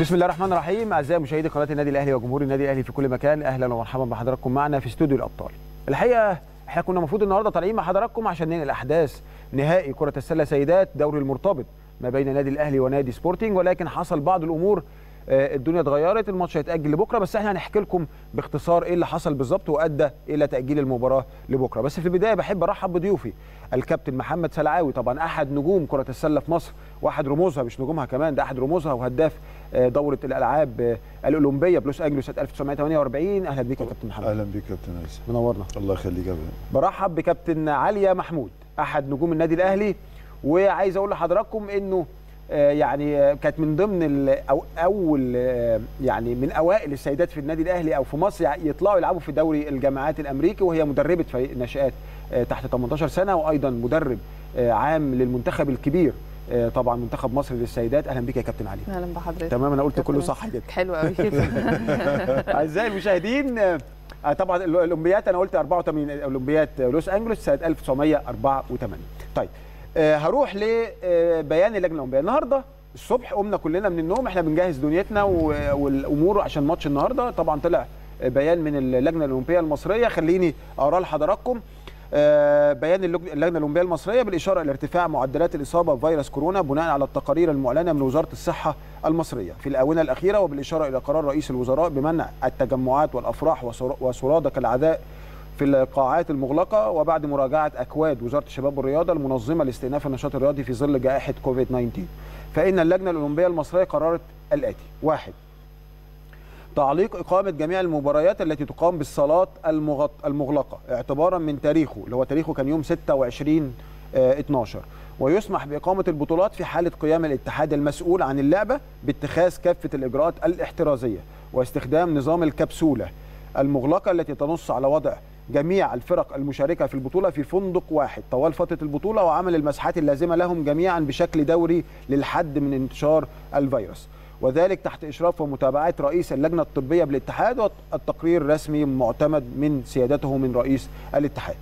بسم الله الرحمن الرحيم. أعزائي مشاهدي قناة النادي الأهلي وجمهور النادي الأهلي في كل مكان أهلا ومرحبا بحضراتكم معنا في استوديو الأبطال. الحقيقة إحنا كنا المفروض النهارده طالعين مع حضراتكم عشان ننقل احداث نهائي كرة السلة سيدات دوري المرتبط ما بين النادي الأهلي ونادي سبورتنج ولكن حصل بعض الأمور آه، الدنيا اتغيرت الماتش هيتأجل لبكرة بس إحنا هنحكي لكم باختصار إيه اللي حصل بالظبط وأدى إلى تأجيل المباراة لبكرة. بس في البداية بحب أرحب بضيوفي. الكابتن محمد سلعاوي طبعا أحد نجوم كرة السلة في مصر وأحد رموزها مش نجومها كمان ده أحد رموزها وهداف دورة الألعاب آه، الأولمبية بلوس أنجلوس سنة 1948 أهلا بيك يا كابتن محمد. أهلا بك كابتن هيثم منورنا. الله يخليك يا برحب بكابتن عليا محمود أحد نجوم النادي الأهلي. وعايز أقول لحضراتكم إنه آه، يعني آه، كانت من ضمن أو أول آه، يعني من أوائل السيدات في النادي الأهلي أو في مصر يطلعوا يلعبوا في دوري الجامعات الأمريكي وهي مدربة فريق ناشئات آه، تحت 18 سنة وأيضا مدرب آه، عام للمنتخب الكبير. آه، طبعا منتخب مصر للسيدات. أهلا بيك يا كابتن علي. أهلا بحضرتك. تمام أنا قلت كله صح كده حلو قوي كده أعزائي المشاهدين آه، طبعا ال- الأولمبيات أنا قلت 84 أولمبيات لوس أنجلوس سنة 1984 طيب آه، هروح لبيان اللجنة الأولمبية. النهارده الصبح قمنا كلنا من النوم إحنا بنجهز دنيتنا والأمور عشان ماتش النهارده. طبعا طلع بيان من اللجنة الأولمبية المصرية. خليني اقراه لحضراتكم. آه، بيان اللج- اللجنة الأولمبية المصرية بالإشارة إلى ارتفاع معدلات الإصابة بفيروس كورونا بناء على التقارير المعلنة من وزارة الصحة المصرية. في الآونة الأخيرة وبالإشارة إلى قرار رئيس الوزراء بمنع التجمعات والأفراح وسر- وسرادق العزاء في القاعات المغلقة وبعد مراجعة أكواد وزارة الشباب والرياضة المنظمة لاستئناف النشاط الرياضي في ظل جائحة كوفيد 19 فإن اللجنة الأولمبية المصرية قررت الآتي. واحد تعليق إقامة جميع المباريات التي تقام بالصالات. المغلقة اعتبارا من تاريخه اللي هو تاريخه كان يوم 26 آه، 12 ويسمح بإقامة البطولات في حالة قيام الاتحاد المسؤول عن اللعبة باتخاذ كافة الإجراءات الاحترازية واستخدام نظام الكبسولة المغلقة التي تنص على وضع جميع الفرق المشاركة في البطولة في فندق واحد طوال فترة البطولة وعمل المساحات اللازمة لهم جميعا بشكل دوري للحد من انتشار الفيروس وذلك تحت إشراف ومتابعة رئيس اللجنة الطبية بالاتحاد والتقرير رسمي معتمد من سيادته من رئيس الاتحاد.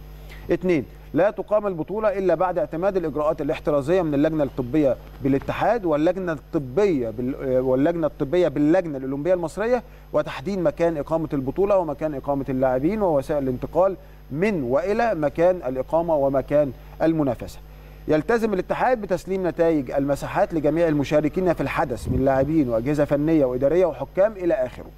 اثنين لا تقام البطولة إلا بعد اعتماد الإجراءات الاحترازية من اللجنة الطبية بالاتحاد واللجنة الطبية بال... واللجنة الطبية باللجنة الأولمبية المصرية وتحديد مكان إقامة البطولة ومكان إقامة اللاعبين ووسائل الانتقال من وإلى مكان الإقامة ومكان المنافسة. يلتزم الاتحاد بتسليم نتائج المساحات لجميع المشاركين في الحدث من لاعبين وأجهزة فنية وإدارية وحكام إلى آخره.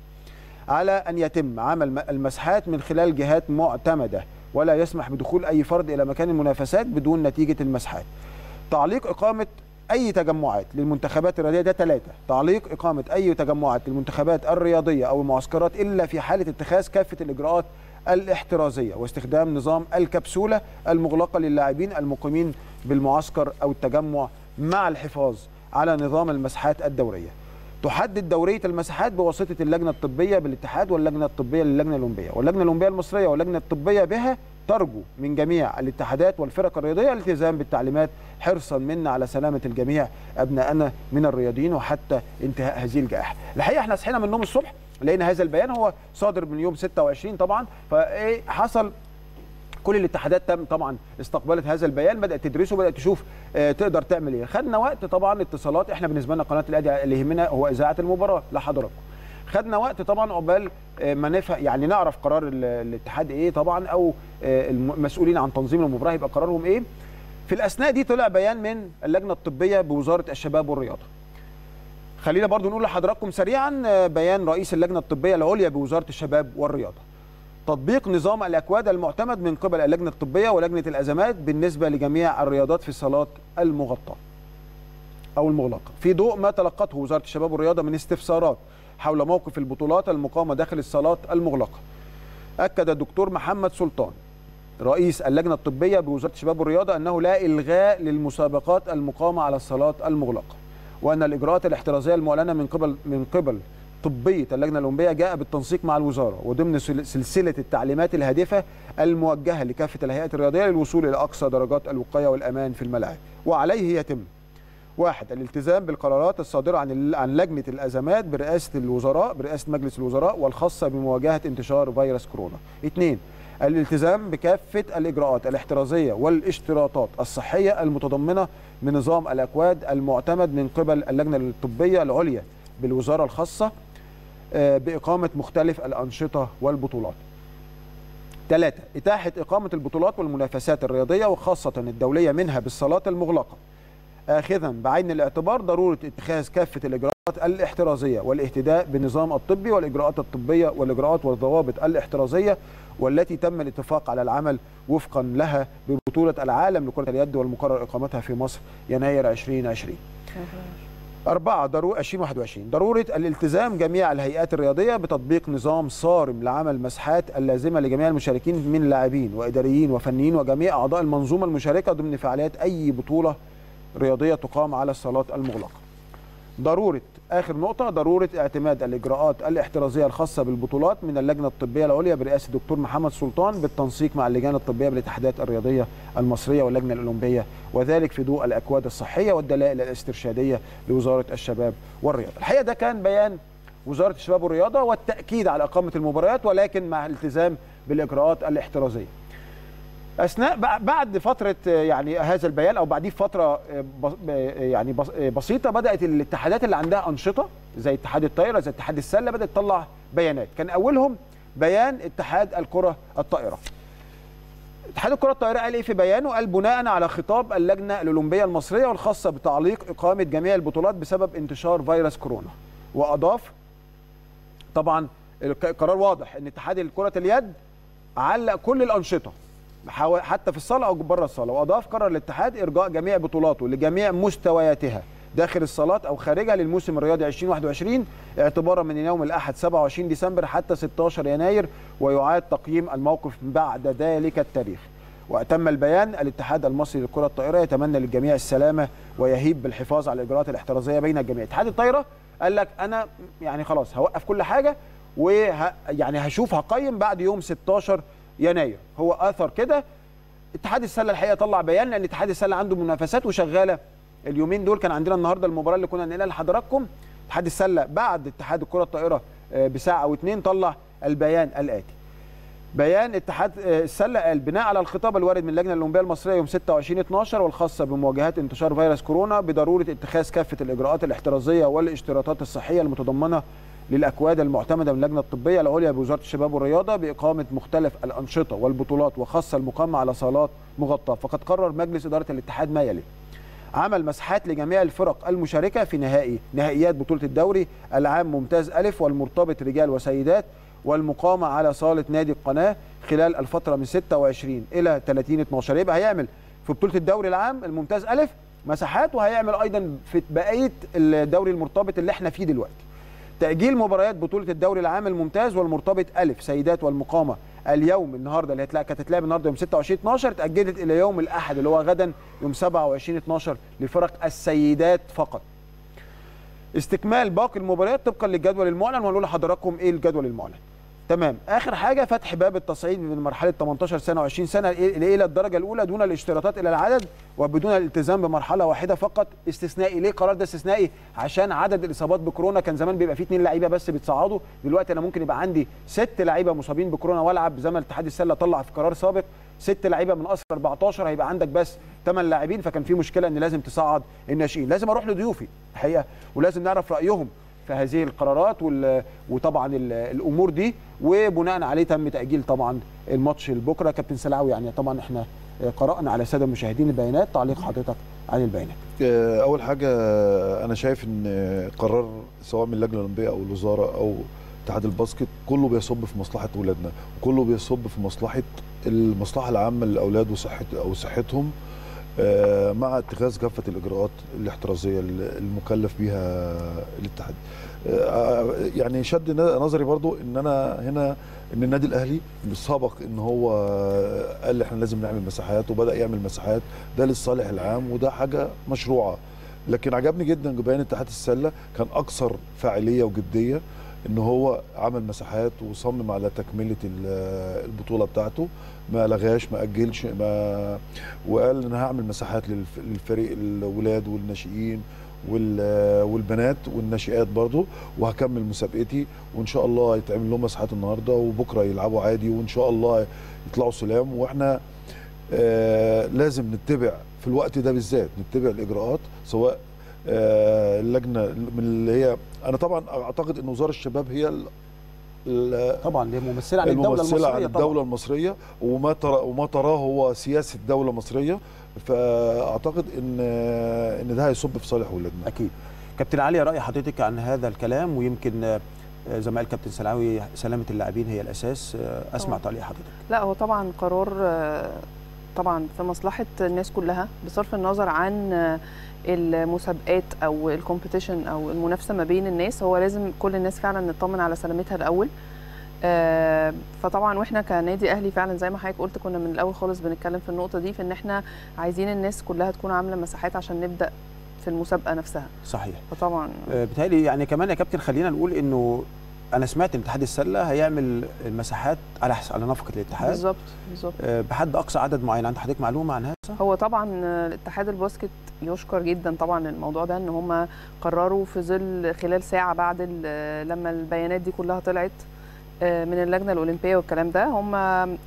على أن يتم عمل المساحات من خلال جهات معتمدة ولا يسمح بدخول أي فرد إلى مكان المنافسات بدون نتيجة المساحات. تعليق إقامة أي تجمعات للمنتخبات الرياضية ده ثلاثة، تعليق إقامة أي تجمعات للمنتخبات الرياضية أو المعسكرات إلا في حالة اتخاذ كافة الإجراءات الاحترازية واستخدام نظام الكبسولة المغلقة للاعبين المقيمين بالمعسكر أو التجمع مع الحفاظ على نظام المساحات الدورية. تحدد دورية المساحات بواسطة اللجنة الطبية بالاتحاد واللجنة الطبية للجنة الأولمبية، واللجنة الأولمبية المصرية واللجنة الطبية بها ترجو من جميع الاتحادات والفرق الرياضية الالتزام بالتعليمات حرصا منا على سلامة الجميع ابنائنا من الرياضيين وحتى انتهاء هذه الجائحة. الحقيقة إحنا صحينا من النوم الصبح لقينا هذا البيان هو صادر من يوم 26 طبعا. فإيه حصل كل الاتحادات تم طبعا استقبلت هذا البيان بدأت تدرسه بدأت تشوف آه، تقدر تعمل إيه. خدنا وقت طبعا اتصالات إحنا بالنسبة لنا قناة الاهلي اللي يهمنا هو إذاعة المباراة. لحضراتكم خدنا وقت طبعا عقبال آه، ما نفهم يعني نعرف قرار ال- الاتحاد إيه طبعا أو آه، المسؤولين عن تنظيم المباراة يبقى قرارهم إيه. في الأثناء دي طلع بيان من اللجنة الطبية بوزارة الشباب والرياضة. خلينا برضو نقول لحضراتكم سريعا آه، بيان رئيس اللجنة الطبية العليا بوزارة الشباب والرياضة. تطبيق نظام الأكواد المعتمد من قبل اللجنة الطبية ولجنة الأزمات بالنسبة لجميع الرياضات في الصالات المغطاة أو المغلقة. في ضوء ما تلقته وزارة الشباب والرياضة من استفسارات حول موقف البطولات المقامه داخل الصالات المغلقة. أكد الدكتور محمد سلطان رئيس اللجنة الطبية بوزارة الشباب والرياضة أنه لا إلغاء للمسابقات المقامه على الصالات المغلقة. وأن الإجراءات الاحترازية المعلنه من قبل من قبل طبية اللجنة الأولمبية جاء بالتنسيق مع الوزارة وضمن سل- سلسلة التعليمات الهادفة الموجهة لكافة الهيئات الرياضية للوصول إلى أقصى درجات الوقاية والأمان في الملاعب وعليه يتم واحد الالتزام بالقرارات الصادرة عن عن لجنة الأزمات برئاسة الوزراء برئاسة مجلس الوزراء والخاصة بمواجهة انتشار فيروس كورونا. اثنين الالتزام بكافة الإجراءات الاحترازية والاشتراطات الصحية المتضمنة من نظام الأكواد المعتمد من قبل اللجنة الطبية العليا بالوزارة الخاصة آه، بإقامة مختلف الأنشطة والبطولات. ثلاثة إتاحة إقامة البطولات والمنافسات الرياضية وخاصة الدولية منها بالصالات المغلقة آخذا. بعين الاعتبار ضرورة اتخاذ كافة الإجراءات الاحترازية والاهتداء بالنظام الطبي والإجراءات الطبية والإجراءات والضوابط الاحترازية والتي تم الاتفاق على العمل وفقا لها ببطولة العالم لكرة اليد والمقرر إقامتها في مصر يناير 2020 أربعة ضرورة 2021 ضرورة الالتزام جميع الهيئات الرياضية بتطبيق نظام صارم لعمل مسحات اللازمة لجميع المشاركين من لاعبين وإداريين وفنيين وجميع أعضاء المنظومة المشاركة ضمن فعاليات أي بطولة رياضية تقام على الصالات المغلقة. ضرورة آخر نقطة ضرورة اعتماد الإجراءات الاحترازية الخاصة بالبطولات من اللجنة الطبية العليا برئاسة الدكتور محمد سلطان بالتنسيق مع اللجان الطبية بالاتحادات الرياضية المصرية واللجنة الأولمبية وذلك في ضوء الأكواد الصحية والدلائل الاسترشادية لوزارة الشباب والرياضة. الحقيقة ده كان بيان وزارة الشباب والرياضة والتأكيد على إقامة المباريات ولكن مع الالتزام بالإجراءات الاحترازية. أثناء بع- بعد فترة يعني هذا البيان أو بعديه فترة آه، آه، يعني آه، بسيطة بدأت الاتحادات اللي عندها أنشطة زي اتحاد الطايره زي اتحاد السلة بدأت تطلع بيانات. كان أولهم بيان اتحاد الكرة الطائرة. اتحاد الكرة الطائرة قال إيه في بيانه؟ قال بناء على خطاب اللجنة الأولمبية المصرية والخاصة بتعليق إقامة جميع البطولات بسبب انتشار فيروس كورونا. وأضاف طبعا الك- قرار واضح إن اتحاد كره اليد علق كل الأنشطة. حتى في الصاله أو بره الصاله وأضاف قرر الاتحاد إرجاء جميع بطولاته لجميع مستوياتها داخل الصالات أو خارجها للموسم الرياضي 2021 اعتبارا من يوم الأحد 27 ديسمبر حتى 16 يناير ويعاد تقييم الموقف بعد ذلك التاريخ. وأتم البيان الاتحاد المصري للكرة الطائرة يتمنى للجميع السلامة ويهيب بالحفاظ على الإجراءات الاحترازية بين الجميع. اتحاد الطائرة قال لك أنا يعني خلاص هوقف كل حاجة وه يعني هشوف هقيم بعد يوم 16 يناير. هو أثر كده. اتحاد السلة الحقيقة طلع بيان لأن اتحاد السلة عنده منافسات وشغالة. اليومين دول كان عندنا النهارده المباراة اللي كنا ننقلها لحضراتكم. اتحاد السلة بعد اتحاد الكرة الطائرة آه، بساعة أو اتنين طلع البيان الآتي. بيان اتحاد آه، السلة قال بناء على الخطاب الوارد من اللجنه الأولمبية المصرية يوم 26 12 والخاصة بمواجهه انتشار فيروس كورونا بضرورة اتخاذ كافة الإجراءات الاحترازية والاشتراطات الصحية المتضمنة للأكواد المعتمدة من اللجنة الطبية العليا بوزارة الشباب والرياضة بإقامة مختلف الأنشطة والبطولات وخاصة المقامة على صالات مغطاة. فقد قرر مجلس إدارة الاتحاد ما يلي. عمل مسحات لجميع الفرق المشاركة في نهائي نهائيات بطولة الدوري العام ممتاز ألف والمرتبط رجال وسيدات والمقامة على صالة نادي القناة خلال الفترة من 26 إلى 30 12 يبقى هيعمل في بطولة الدوري العام الممتاز ألف مساحات وهيعمل أيضا في بقية الدوري المرتبط اللي إحنا فيه دلوقتي. تأجيل مباريات بطولة الدوري العام الممتاز والمرتبط ألف سيدات والمقامة اليوم النهارده اللي هتلاقي كانت هتتلعب النهارده يوم 26 12 اتأجلت إلى يوم الأحد اللي هو غدا يوم 27 12 لفرق السيدات فقط. استكمال باقي المباريات طبقا للجدول المعلن وهنقول لحضراتكم إيه الجدول المعلن. تمام. آخر حاجة فتح باب التصعيد من مرحلة 18 سنة و20 سنة إلى الدرجة الأولى دون الاشتراطات إلى العدد وبدون الالتزام بمرحلة واحدة فقط. استثنائي. ليه قرار ده استثنائي؟ عشان عدد الإصابات بكورونا كان زمان بيبقى فيه اثنين لعيبة بس بيتصعدوا. دلوقتي أنا ممكن يبقى عندي ست لعيبة مصابين بكورونا وألعب. زي ما اتحاد السلة طلع في قرار سابق ست لعيبة من أصل 14 هيبقى عندك بس 8 لاعبين. فكان في مشكلة إن لازم تصعد الناشئين. لازم أروح لضيوفي الحقيقة ولازم نعرف رأيهم. في هذه القرارات. وطبعا ال... الأمور دي. وبناء عليه تم تأجيل طبعا الماتش لبكرة. كابتن سلاوي يعني طبعا إحنا قرأنا على الساده المشاهدين البيانات تعليق حضرتك عن البيانات. آه، أول حاجة أنا شايف إن قرار سواء من اللجنة الأولمبية أو الوزارة أو اتحاد الباسكت كله بيصب في مصلحة اولادنا وكله بيصب في مصلحة المصلحة العامة للأولاد وصحه أو صحتهم مع اتخاذ كافة الإجراءات الاحترازية المكلف بها الاتحاد. آه، يعني شد نظري برضو إن أنا هنا إن النادي الأهلي سبق إن هو قال إحنا لازم نعمل مساحات وبدأ يعمل مساحات ده للصالح العام وده حاجة مشروعة. لكن عجبني جدا بيان اتحاد السلة كان أكثر فاعلية وجدية إن هو عمل مساحات وصمم على تكملة البطولة بتاعته. ما لغاش ما أجلش ما وقال إن هعمل مساحات للفريق الولاد والناشئين والبنات والناشئات برضو وهكمل مسابقتي وإن شاء الله يتعمل لهم مساحات النهارده وبكرة يلعبوا عادي وإن شاء الله يطلعوا سلام. وإحنا آه لازم نتبع في الوقت ده بالذات نتبع الإجراءات سواء آه، اللجنة من اللي هي أنا طبعا أعتقد إن وزارة الشباب هي طبعا دي ممثلة عن الدولة الممثلة المصرية عن الدولة المصرية وما ترى وما تراه هو سياسة دولة مصرية. فأعتقد إن إن ده هيصب في صالح ولادنا. أكيد. كابتن علي رأي حضرتك عن هذا الكلام؟ ويمكن آه، زي ما قال كابتن سلعوي سلامة اللاعبين هي الأساس. آه، أسمع طبعاً. تعليق حضرتك. لا هو طبعا قرار آه، طبعا في مصلحة الناس كلها بصرف النظر عن المسابقات أو الكومبيتيشن أو المنافسة ما بين الناس هو لازم كل الناس فعلا نطمن على سلامتها الأول. آه، فطبعا وإحنا كنادي أهلي فعلا زي ما حضرتك قلت كنا من الأول خالص بنتكلم في النقطة دي في إن إحنا عايزين الناس كلها تكون عاملة مساحات عشان نبدأ في المسابقة نفسها. صحيح. فطبعا. آه، بيتهيألي يعني كمان يا كابتن خلينا نقول إنه أنا سمعت ان اتحاد السلة هيعمل المساحات على حس- على نفقة الاتحاد. بالظبط بالظبط. آه، بحد أقصى عدد معين. عند حضرتك معلومة عن هذا هو طبعا الاتحاد الباسكت يشكر جدا طبعا الموضوع ده إن هم قرروا في ظل خلال ساعة بعد لما البيانات دي كلها طلعت آه، من اللجنة الأولمبية والكلام ده هم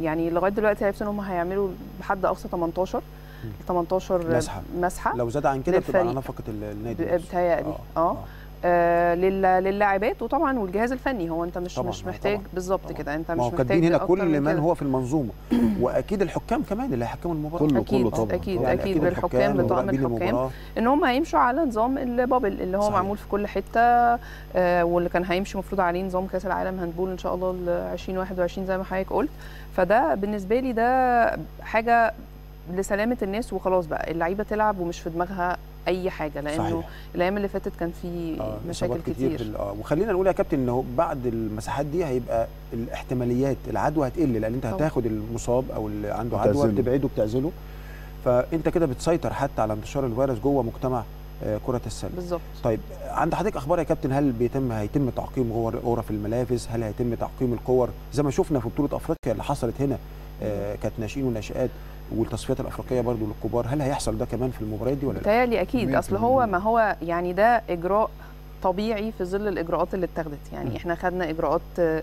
يعني لغاية دلوقتي عرفت إن هم هيعملوا بحد أقصى 18 مم. 18 مسحة. مسحة. لو زاد عن كده بتبقى على. نفقة ال- النادي. بتهيألي. آه. آه، للاعبات وطبعا والجهاز الفني هو أنت مش طبعاً، مش آه، محتاج بالظبط. كده أنت مش محتاج كاتبين هنا كل من. هو في المنظومة وأكيد الحكام كمان اللي هيحكموا المباراة كله أكيد كله طبعا أكيد طبعاً. أكيد بالحكام بطاقم الحكام. إن هم هيمشوا على نظام البابل اللي هو صحيح. معمول في كل حتة آه، واللي كان هيمشي المفروض عليه نظام كأس العالم هاندبول إن شاء الله ل 2021 زي ما حضرتك قلت فده بالنسبة لي ده حاجة لسلامة الناس وخلاص بقى اللعيبة تلعب ومش في دماغها أي حاجة لأنه صحيح. الأيام اللي فاتت كان في آه، مشاكل كتير, ال- آه، وخلينا نقول يا كابتن إنه بعد المساحات دي هيبقى الاحتماليات العدوى هتقل لأن أنت. هتاخد المصاب أو اللي عنده عدوى. بتبعده بتعزله. فأنت كده بتسيطر حتى على انتشار الفيروس جوه مجتمع آه، كرة السلة. بالظبط. طيب عند حضرتك أخبار يا كابتن هل بيتم هيتم تعقيم غور- غرف الملابس هل هيتم تعقيم الكور؟ زي ما شفنا في بطولة أفريقيا اللي حصلت هنا آه، كانت ناشئين وناشئات. والتصفيات الأفريقية برضو للكبار هل هيحصل ده كمان في المباريات دي ولا لا بتهيألي أكيد أصل هو. ما هو يعني ده إجراء طبيعي في ظل الإجراءات اللي اتخذت. يعني إحنا خدنا إجراءات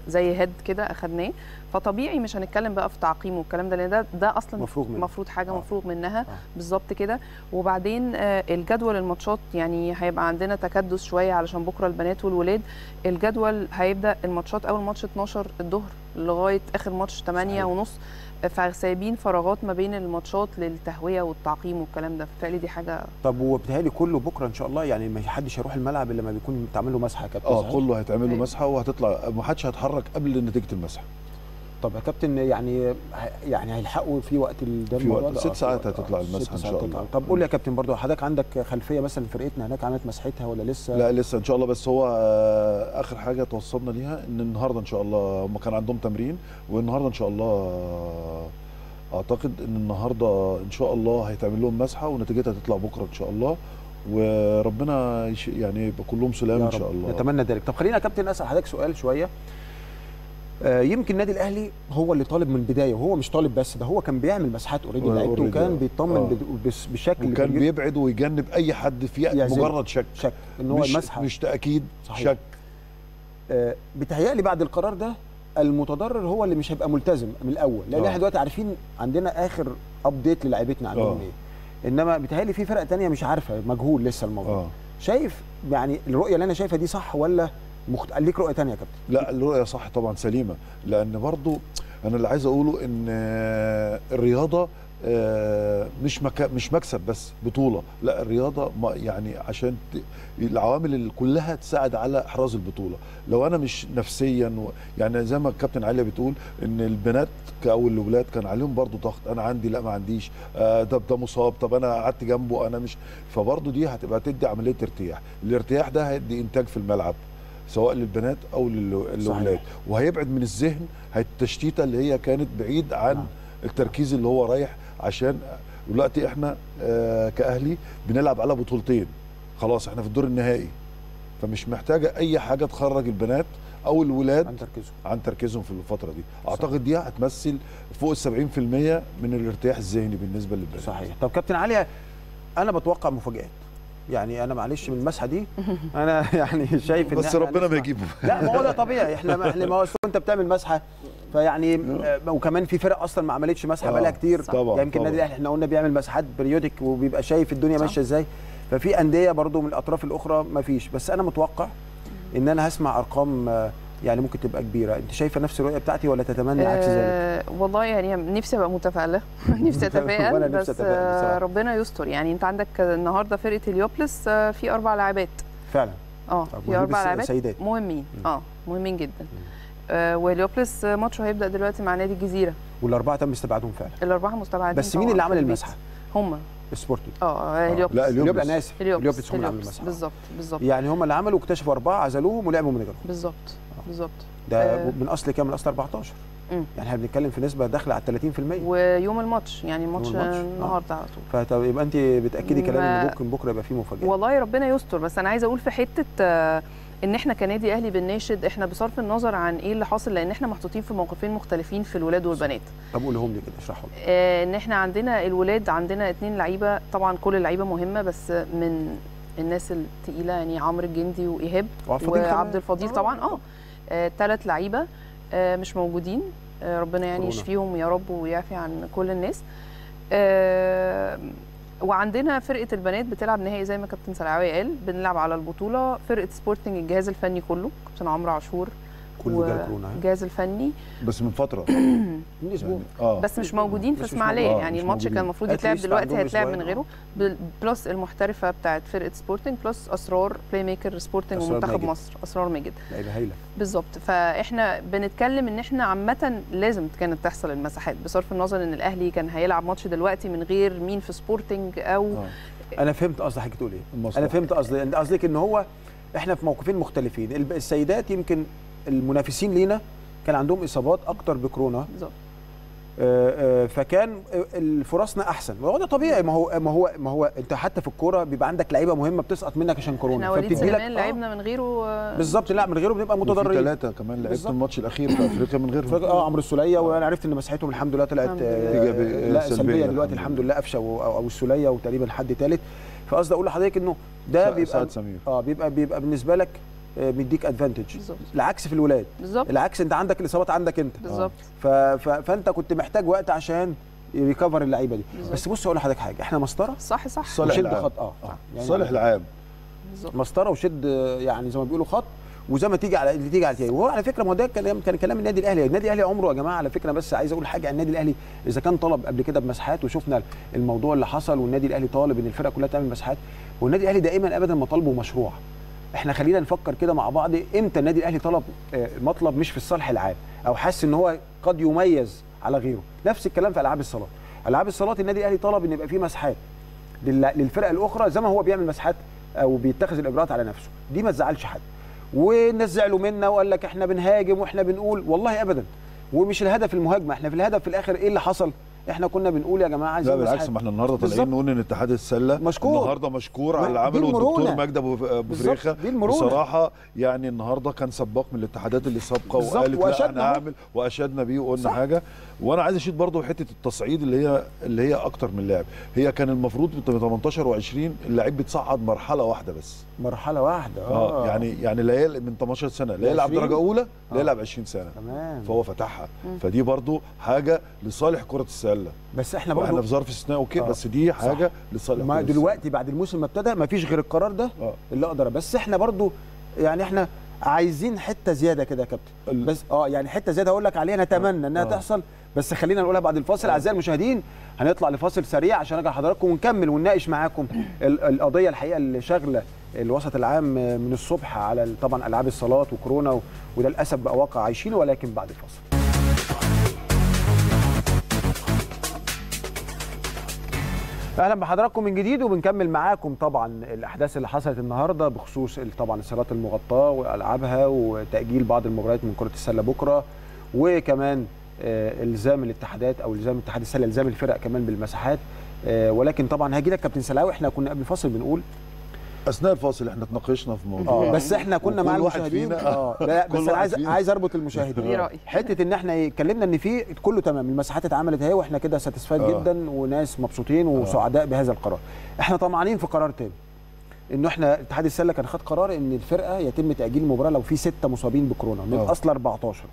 زي هيد كده أخدناه فطبيعي مش هنتكلم بقى في تعقيم والكلام ده لأن ده ده أصلا مفروغ منه. المفروض حاجة آه. مفروغ منها آه. بالظبط كده وبعدين آه، الجدول الماتشات يعني هيبقى عندنا تكدس شوية علشان بكرة البنات والولاد الجدول هيبدأ الماتشات أول ماتش 12 الظهر لغاية آخر ماتش 8 صحيح. ونص فسايبين فراغات ما بين الماتشات للتهوية والتعقيم والكلام ده فبالتالي دي حاجة طب وبتهيألي كله بكرة إن شاء الله يعني ما حدش هيروح الملعب إلا لما بيكون تعمل له مسحة يا كابتن آه؟ كله هيتعمل له أيوة. مسحة وهتطلع ما حدش هيتحرك قبل نتيجة المسحة طب يا كابتن يعني يعني هيلحقوا في وقت ده في وقت. ست ساعات. هتطلع ست إن ساعات شاء تطلع. الله. طب قول لي يا كابتن برضو حضرتك عندك خلفية مثلا فرقتنا هناك عملت مسحتها ولا لسه لا لسه إن شاء الله بس هو آه، آخر حاجة توصلنا ليها إن النهارده إن شاء الله هم كان عندهم تمرين والنهاردة إن شاء الله آه، أعتقد إن النهارده إن شاء الله هيتعمل لهم مسحة ونتيجتها هتطلع بكرة إن شاء الله وربنا يعني يبقى كلهم سلام إن شاء. الله نتمنى ذلك طب خلينا يا كابتن أسأل حضرتك سؤال شوية يمكن النادي الأهلي هو اللي طالب من البداية وهو مش طالب بس ده هو كان بيعمل مسحات already آه، لعيبته وكان آه. بيطمن آه. بشكل وكان بي- بيبعد ويجنب أي حد في. مجرد شك شك إن هو مش المسحة مش تأكيد صحيح. شك آه، بيتهيألي بعد القرار ده المتضرر هو اللي مش هيبقى ملتزم من الأول لأن آه. إحنا دلوقتي عارفين عندنا آخر ابديت للاعيبتنا عندهم آه. إيه إنما بيتهيألي في فرق تانية مش عارفة مجهول لسه الموضوع شايف يعني الرؤية اللي أنا شايفها دي صح ولا مخت... ليك رؤية تانية يا كابتن. لا الرؤية صح طبعا سليمة. لأن برضو أنا اللي عايز أقوله إن آه، الرياضة آه، مش مكا مش مكسب بس بطولة. لا الرياضة ما يعني عشان ت- العوامل اللي كلها تساعد على إحراز البطولة. لو أنا مش نفسيا و يعني زي ما الكابتن عليا بتقول إن البنات أو الاولاد كان عليهم برضو ضغط. أنا عندي لا ما عنديش. آه، طب ده مصاب. طب أنا قعدت جنبه أنا مش. فبرضو دي هتبقى تدي عملية ارتياح. الارتياح ده هيدي إنتاج في الملعب. سواء للبنات أو لل- للأولاد. وهيبعد من الذهن التشتيتة اللي هي كانت بعيد عن نعم. التركيز اللي هو رايح عشان دلوقتي إحنا آه كأهلي بنلعب على بطولتين. خلاص إحنا في الدور النهائي. فمش محتاجة أي حاجة تخرج البنات أو الولاد عن تركيزه عن تركيزهم في الفترة دي. أعتقد دي هتمثل فوق ال 70% من الارتياح الذهني بالنسبة للبنات. صحيح. طب كابتن علي أنا بتوقع مفاجآت. يعني أنا معلش من المسحة دي. أنا يعني شايف إن بس ربنا ما يجيبه لا ما هو ده طبيعي. إحنا ما إحنا ما هو أنت بتعمل مسحة فيعني آه، وكمان في فرق أصلا ما عملتش مسحة آه، بقالها كتير. طبعاً، يعني يمكن النادي. الاهلي إحنا قلنا بيعمل مسحات periodic وبيبقى شايف الدنيا. ماشية إزاي. ففي أندية برضو من الأطراف الأخرى ما فيش. بس أنا متوقع إن أنا هسمع أرقام آه، يعني ممكن تبقى كبيرة. انت شايفة نفس الرؤية بتاعتي ولا تتمنى عكس ذلك؟ آه والله يعني نفسي أبقى متفائلة. نفسي أتفائل بس أتفائل آه. ربنا يستر. يعني أنت عندك النهارده فرقة هليوبوليس آه في أربع لاعبات. فعلا. آه في أربع لاعبات. مهمين. آه مهمين جدا. آه وهليوبوليس ماتشه هيبدأ دلوقتي مع نادي الجزيرة. والأربعة تم استبعادهم فعلا. الأربعة مستبعدين بس مين اللي عمل. المسحه هم سبورتنج. آه هليوبوليس. لا، هليوبوليس. أنا اسف هليوبوليس هم اللي عملوا المسحه بالظبط بالظبط. يعني هم اللي عملوا واكتشفوا أربعة عزلوهم ولعبوا من غيرهم. بالظبط. بالظبط ده آه. من أصل كام من أصل 14 مم. يعني إحنا بنتكلم في نسبة داخلة على 30% ويوم الماتش يعني الماتش آه. النهارده على طول فطب يبقى أنت بتأكدي كلام إن ممكن بكرة يبقى فيه مفاجاه والله ربنا يستر بس أنا عايزة أقول في حتة آه، إن إحنا كنادي أهلي بنناشد إحنا بصرف النظر عن إيه اللي حاصل لأن إحنا محطوطين في موقفين مختلفين في الولاد والبنات طب قولهم لي كده اشرحهم لي. آه، إن إحنا عندنا الولاد عندنا اتنين لعيبة طبعا كل اللعيبة مهمة بس من الناس التقيلة يعني عمرو الجندي وإيهاب وعبد الفضيل. طبعا آه ثلاث لعيبة آه، مش موجودين. آه، ربنا يعني. يشفيهم يا رب ويعفي عن كل الناس. آه، وعندنا فرقة البنات بتلعب نهائي زي ما كابتن سلعاوي قال بنلعب على البطولة. فرقة سبورتنج الجهاز الفني كله كابتن عمرو عاشور كله جاله كورونا ها؟ والجهاز الفني بس من فترة من أسبوع يعني آه بس مش موجودين في اسماعيليه موجودين. يعني الماتش كان. المفروض يتلعب دلوقتي هيتلعب. من غيره بال- بلس المحترفة بتاعت فرقة سبورتنج plus أسرار playmaker سبورتنج ومنتخب. مصر أسرار ماجد لعيبة هايلة بالظبط فإحنا بنتكلم إن إحنا عامة لازم كانت تحصل المساحات بصرف النظر إن الأهلي كان هيلعب ماتش دلوقتي من غير مين في سبورتنج أو آه. أنا فهمت قصدي حضرتك تقول إيه. أنا فهمت قصدي قصدك إن هو إحنا في موقفين مختلفين السيدات يمكن المنافسين لينا كان عندهم إصابات أكتر بكورونا. بالظبط. آه، آه، فكان الفرصنا أحسن. وهو ده طبيعي. ما هو ما هو ما هو أنت حتى في الكورة بيبقى عندك لعيبة مهمة بتسقط منك عشان إحنا كورونا وليد فبتدي لك سليمان لعبنا من غيره آه، بالظبط. لا من غيره بنبقى متضررين. ثلاثة كمان لعبت. الماتش الأخير في أفريقيا من فجأة آه عمرو السولية وأنا عرفت إن مسحتهم الحمد لله طلعت لا سلبية دلوقتي الحمد لله. قفشة أو أو السولية وتقريبا حد ثالث فقصدي أقول لحضرتك إنه ده بيبقى آه بيبقى بيبقى بالنسبة لك بيديك ادفانتج بالظبط. العكس في الولاد. بالظبط. العكس انت عندك الاصابات عندك انت. بالظبط. ف... ف... فانت كنت محتاج وقت عشان يريكفر اللعيبة دي. بالظبط. بس بص أقول لحضرتك حاجة. إحنا مسطرة؟ صح صح. صالح وشد. خط. آه آه. يعني صالح العام. بالظبط. مسطرة وشد آه، يعني زي ما بيقولوا خط وزي ما تيجي على اللي تيجي على التاني. وهو على فكرة ما هو ده كلام كان كلام النادي الأهلي. النادي الأهلي عمره يا جماعة على فكرة بس عايز أقول حاجة. عن النادي الأهلي إذا كان طلب قبل كده بمساحات وشفنا الموضوع اللي حصل والنادي الأهلي طالب إن الفرقة كلها تعمل مساحات والنادي الأهلي دائما ابدا مطالبه مشروع. إحنا خلينا نفكر كده مع بعض إمتى النادي الاهلي طلب آه، مطلب مش في الصالح العام أو حس ان هو قد يميز على غيره؟ نفس الكلام في ألعاب الصالات. ألعاب الصالات النادي الاهلي طلب إن يبقى فيه مساحات لل- للفرق الأخرى زي ما هو بيعمل مساحات أو بيتخذ الاجراءات على نفسه. دي ما تزعلش حد. والناس زعلوا منا وقال لك إحنا بنهاجم وإحنا بنقول والله ابدا. ومش الهدف المهاجمة إحنا في الهدف في الآخر إيه اللي حصل؟ إحنا كنا بنقول يا جماعة عايزين لا بالعكس. ما إحنا النهارده. طالعين نقول إن اتحاد السلة مشكور. النهارده مشكور على اللي عمله. الدكتور مجدي ابو فريخة. بصراحة يعني النهارده كان سباق من الاتحادات اللي سابقة وقالت لا وأشدنا أنا. هعمل وأشدنا بيه وقلنا. حاجة وأنا عايز اشيد برضه حتة التصعيد اللي هي اللي هي أكتر من لاعب. هي كان المفروض ب 18 و20 اللعيب بيتصعد مرحله واحدة بس. مرحلة واحدة آه يعني يعني لا من 18 سنة. لا يلعب 20 درجة أولى لا آه. يلعب 20 سنة. تمام. فهو فتحها. مم. فدي برضو حاجة لصالح كرة السلة. بس إحنا إحنا برضه في ظرف استثناء أوكي آه. بس دي حاجة لصالح ما. دلوقتي بعد الموسم ما ابتدى ما فيش غير القرار ده آه. اللي أقدر بس إحنا برضو يعني إحنا عايزين حتة زيادة كده يا كابتن. بس آه يعني حتة زيادة أقول لك عليها نتمنى إنها آه. تحصل. بس خلينا نقولها بعد الفاصل. آه. أعزائي المشاهدين هنطلع لفاصل سريع عشان أرجع لحضراتكم ونكمل ونناقش معاكم ال- القضية الحقيقة اللي شاغلة الوسط العام من الصبح على طبعا ألعاب الصالات وكورونا وده للأسف بقى واقع عايشينه ولكن بعد الفاصل. أهلا بحضراتكم من جديد وبنكمل معاكم طبعا الاحداث اللي حصلت النهارده بخصوص طبعا الصالات المغطاة والعابها وتأجيل بعض المباريات من كرة السلة بكرة وكمان آه، إلزام الاتحادات أو إلزام اتحاد السلة إلزام الفرق كمان بالمساحات. آه، ولكن طبعا هاجي لك كابتن سلاوي إحنا كنا قبل الفاصل بنقول أثناء الفاصل إحنا اتناقشنا في موضوع آه. بس إحنا كنا مع المشاهدين. فينا- آه. لا بس أنا عايز. عايز أربط المشاهدين. رأي. حتة إن إحنا اتكلمنا إن في كله تمام المساحات اتعملت أهي وإحنا كده ساتسفايد آه. جدا وناس مبسوطين وسعداء بهذا القرار. إحنا طمعانين في قرار تاني. إنه إحنا اتحاد السلة كان خد قرار إن الفرقة يتم تأجيل المباراه لو في ستة مصابين بكورونا من آه. أصل 14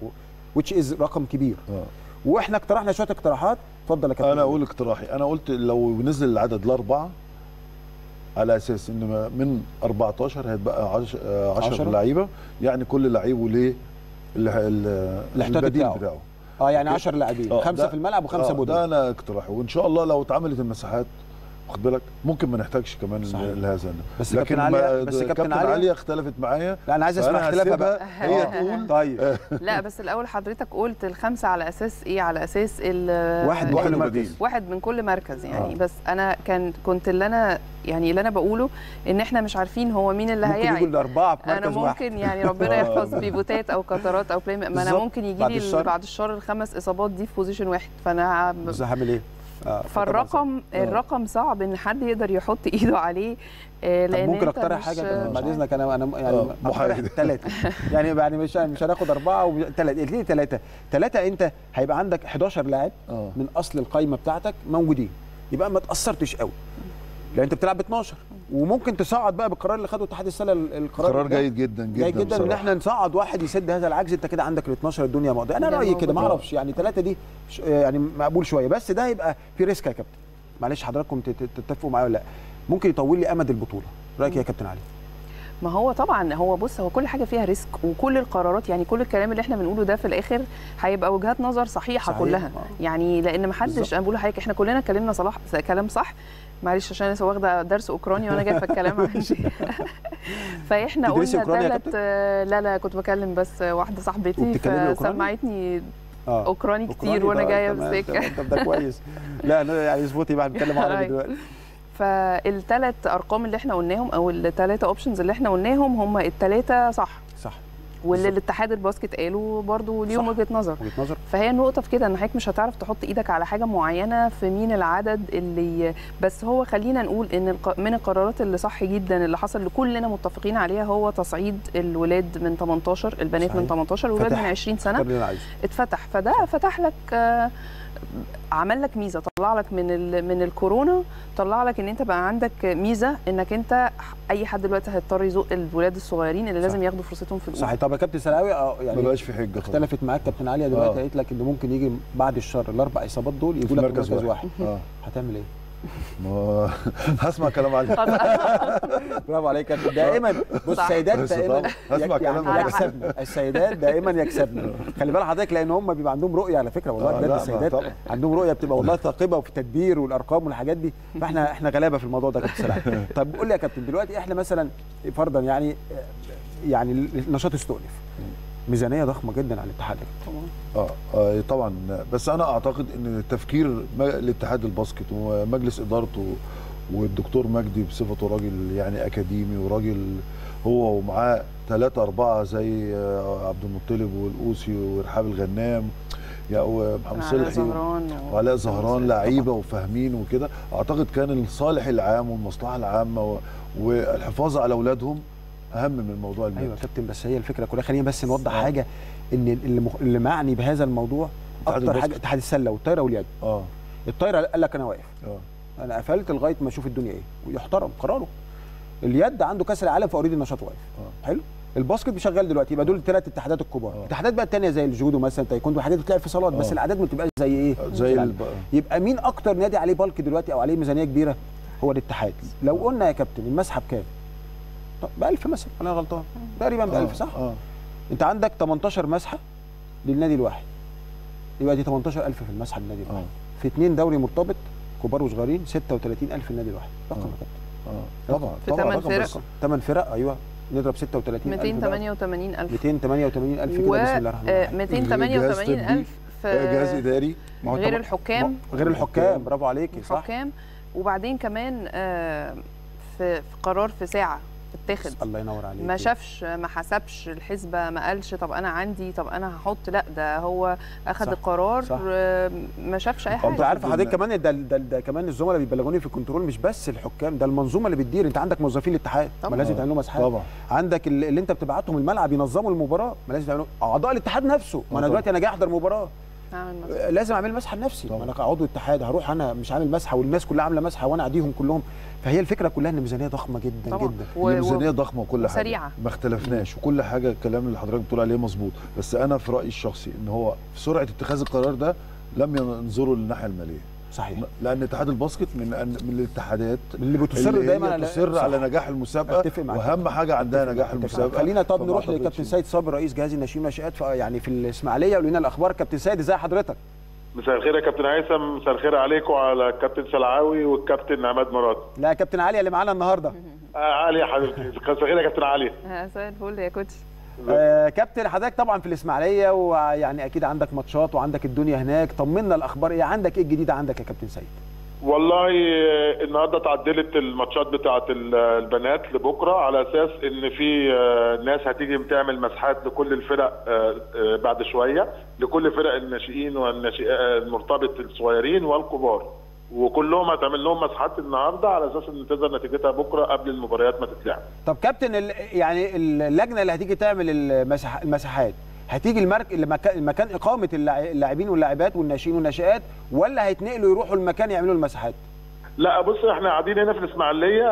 which is رقم كبير. آه. وإحنا اقترحنا شوية اقتراحات. اتفضل يا كابتن. أنا أقول اقتراحي. أنا قلت لو نزل العدد لأربعة على أساس إن من 14 هيتبقى 10 عشرة. 10 لعيبة يعني كل لعيب وليه البديل بتاعه. بتاعه. آه يعني 10 لاعبين. آه، خمسة في الملعب وخمسة آه، بدل ده أنا اقتراحي وإن شاء الله لو اتعملت المساحات واخد بالك ممكن ما نحتاجش كمان صحيح. لهذا بس لكن كابتن عليا- بس كابتن كابتن عليا- عليا اختلفت معايا لا أنا عايز أسمع اختلافها بقى هي. تقول طيب لا بس الأول حضرتك قلت الخمسة على أساس إيه على أساس ال- واحد من واحد كل. مركز واحد من كل مركز يعني آه. بس أنا كان كنت اللي أنا يعني اللي أنا بقوله إن إحنا مش عارفين هو مين اللي ممكن هيعي الاربعه في أنا مركز واحد ممكن يعني ربنا آه. يحفظ بيفوتات أو قطرات أو بلاي ما أنا. ممكن يجي بعد لي. بعد الشر الخمس إصابات دي في بوزيشن واحد فأنا بس هعمل إيه؟ آه، فالرقم آه. الرقم صعب إن حد يقدر يحط إيده عليه آه، طب لأن ممكن أقترح حاجة؟ بعد. إذنك أنا أنا يعني محايد. ثلاثة يعني يعني مش مش هناخد أربعة وثلاثه اثنين ثلاثة ثلاثة أنت هيبقى عندك 11 لاعب من أصل القايمة بتاعتك موجودين. يبقى ما تأثرتش قوي. لأن أنت بتلعب ب 12 وممكن تصعد بقى بالقرار اللي خده اتحاد السلة القرار قرار جيد جدا جدا جيد جدا إن. إحنا نصعد واحد يسد هذا العجز أنت كده عندك ال 12 الدنيا ماضية. أنا رأيي كده ما. أعرفش يعني ثلاثة دي يعني مقبول شوية. بس ده يبقى في ريسك يا كابتن. معلش حضراتكم تت- تتفقوا معايا ولا لأ. ممكن يطول لي أمد البطولة. رأيك إيه يا كابتن علي؟ ما هو طبعا هو بص هو كل حاجة فيها ريسك وكل القرارات يعني كل الكلام اللي إحنا بنقوله ده في الآخر هيبقى وجهات نظر صحيحة صحيح. كلها. آه. يعني لأن ما حدش. أنا بقول لحضرتك إحنا كلنا اتكلمنا صلاح كلام صح. معلش عشان لسه واخدة درس أوكراني وأنا جاية في الكلام عن شيء فاحنا قلنا ثلاث؟ لا لا كنت بكلم بس واحدة صاحبتي؟ فسمعتني آه أوكراني كتير وأنا جاية تمام، في السكه تمام، طب ده كويس. لا أنا يعني اظبطي بقى بنتكلم عربي أيوة. دلوقتي. فالثلاث أرقام اللي إحنا قلناهم أو الثلاثه options اللي إحنا قلناهم هم الثلاثه صح. واللي. الاتحاد ال basket قالوا برضو ليهم. وجهة نظر وجهة نظر فهي النقطة في كده إن حضرتك مش هتعرف تحط إيدك على حاجة معينة في مين العدد اللي بس هو خلينا نقول إن من القرارات اللي صح جدا اللي حصل اللي كلنا متفقين عليها هو تصعيد الولاد من 18 البنات من صحيح. 18 والولاد. من 20 اختار سنة اتفتح فده فتح لك آه، عمل لك ميزة طلع لك من ال- من الكورونا طلع لك إن أنت بقى عندك ميزة إنك أنت أي حد دلوقتي هيضطر يزق الولاد الصغيرين اللي لازم صح. ياخدوا فرصتهم في الاولى صحيح طب يا كابتن سلاوي آه ما يعني بقاش في حجة. اختلفت معاك كابتن عليا دلوقتي آه. قالت لك إن ممكن يجي بعد الشر الأربع إصابات دول في يجوا لك مركز مركز واحد آه هتعمل إيه؟ ما هسمع كلام علي برافو عليك يا دايما بص صح. السيدات بس دائما. هسمع كلام يعني علي. يكسبنا السيدات دائما يكسبنا خلي بال حضرتك لأن هم بيبقى عندهم رؤية على فكرة والله آه، بجد السيدات. عندهم رؤية بتبقى والله ثاقبة وفي التدبير والأرقام والحاجات دي فإحنا إحنا غلابة في الموضوع ده يا كابتن سلام طب قول لي يا كابتن دلوقتي إحنا مثلا فرضا يعني يعني النشاط استؤنف ميزانية ضخمة جدا على الاتحاد. آه آه، طبعا. بس أنا أعتقد إن تفكير الاتحاد الباسكت ومجلس إدارته والدكتور مجدي بصفته راجل يعني أكاديمي وراجل هو ومعاه ثلاثة أربعة زي آه، عبد المطلب والقوسي ورحاب الغنام يا ومحمد صلحي زهران و- وعلاء زهران لعيبة وفاهمين وكده. أعتقد كان الصالح العام والمصلحة العامة و- والحفاظ على أولادهم أهم من موضوع المال أيوه يا كابتن بس هي الفكرة كلها. خلينا بس نوضح آه. حاجة إن اللي, مخ... اللي معني بهذا الموضوع أكتر حاجة. اتحاد السلة والطايرة واليد. آه. الطايرة قال لك أنا واقف. آه. أنا قفلت لغاية ما أشوف الدنيا إيه. ويحترم قراره. اليد عنده كأس العالم ف already النشاط واقف. آه. حلو؟ ال basket بيشغل دلوقتي. يبقى دول الثلاث اتحادات الكبار. آه. الاتحادات بقى الثانية زي الجودو مثلا تايكوندو حاجات بتلعب في صالات بس آه. الأعداد ما بتبقاش زي إيه؟ زي يعني الب... يبقى مين أكتر نادي عليه بالك دلوقتي أو عليه ميزانية كبيرة؟ هو الاتحاد. لو قلنا يا كابتن المسحه بكام ب 1000 مثلا أنا غلطان. تقريبا ب 1000 صح؟ آه. أنت عندك 18 مسحة للنادي الواحد. يبقى دي 18000 في المسحة للنادي الواحد. آه. في اثنين دوري مرتبط كبار وصغيرين 36000 للنادي الواحد. رقم آه. يا كابتن آه طبعا في طبعا رقم فرق. ثمان فرق أيوه. نضرب 36000 288000 288000 كده و بسم الله الرحمن آه، الرحيم. 288000 جهاز في إداري. ما هو غير الحكام. غير الحكام. برافو عليكي صح؟ الحكام. وبعدين كمان آه، في في قرار في ساعة. اتاخد الله ينور عليك. ما شافش ما حسبش الحسبة ما قالش طب أنا عندي طب أنا هحط. لا ده هو أخذ صح، القرار صح. ما شافش أي أنت حاجة. عارف إن- حضرتك كمان ده, ده, ده كمان الزملاء بيبلغوني في الكنترول مش بس الحكام ده المنظومة اللي بتدير. أنت عندك موظفين الاتحاد ما. لازم تعملوا مسحات طبعا. عندك ال- اللي أنت بتبعتهم الملعب ينظموا المباراة ما لازم تعملوا. أعضاء الاتحاد نفسه. ما أنا. دلوقتي أنا جاي أحضر مباراة. لازم أعمل مسحه لنفسي. طبعا. ما أنا كعضو اتحاد هروح أنا مش عامل مسحه والناس كلها عاملة مسحه وأنا اعديهم كلهم. فهي الفكرة كلها إن ميزانيه ضخمة جدا طبعا. جدا. و- هي و- ميزانيه ضخمة وكل حاجة. وسريعة. ما اختلفناش. وكل حاجة الكلام اللي حضرتك بتقول عليه مظبوط. بس أنا في رأيي الشخصي إن هو في سرعة اتخاذ القرار ده لم ينظروا للناحية المالية. صحيح. لأن اتحاد الباسكت من من الاتحادات اللي بتصر اللي دايما هي تصر صح. على نجاح المسابقة. معاك. وأهم حاجة عندها نجاح أتفق. المسابقة. خلينا طب نروح لكابتن سيد صابر رئيس جهاز الناشئين والناشئات يعني في الإسماعيلية يقول لنا الأخبار. كابتن سيد ازي حضرتك؟ مساء الخير يا كابتن هيثم مساء الخير عليكم وعلى الكابتن سلعاوي والكابتن عماد مراد. لا كابتن علي اللي معانا النهارده. آه علي يا حبيبتي. مساء الخير يا كابتن علي. مساء الفل يا كوتش. آه كابتن حضرتك طبعا في الإسماعيلية ويعني أكيد عندك ماتشات وعندك الدنيا هناك. طمنا الأخبار إيه؟ عندك إيه الجديد عندك يا كابتن سيد؟ والله آه، النهارده اتعدلت الماتشات بتاعه ال- البنات لبكره على أساس إن في آه، ناس هتيجي تعمل مسحات لكل الفرق آه، بعد شوية لكل فرق الناشئين والناشئين المرتبط الصغيرين والكبار. وكلهم هتعمل لهم مسحات النهارده على أساس إن تظهر نتيجتها بكرة قبل المباريات ما تتلعب. طب كابتن يعني اللجنة اللي هتيجي تعمل المساحات هتيجي المرك... المكان إقامة اللاع- اللاعبين واللاعبات والناشئين والناشئات ولا هيتنقلوا يروحوا المكان يعملوا المساحات؟ لا بص إحنا قاعدين هنا في الإسماعيلية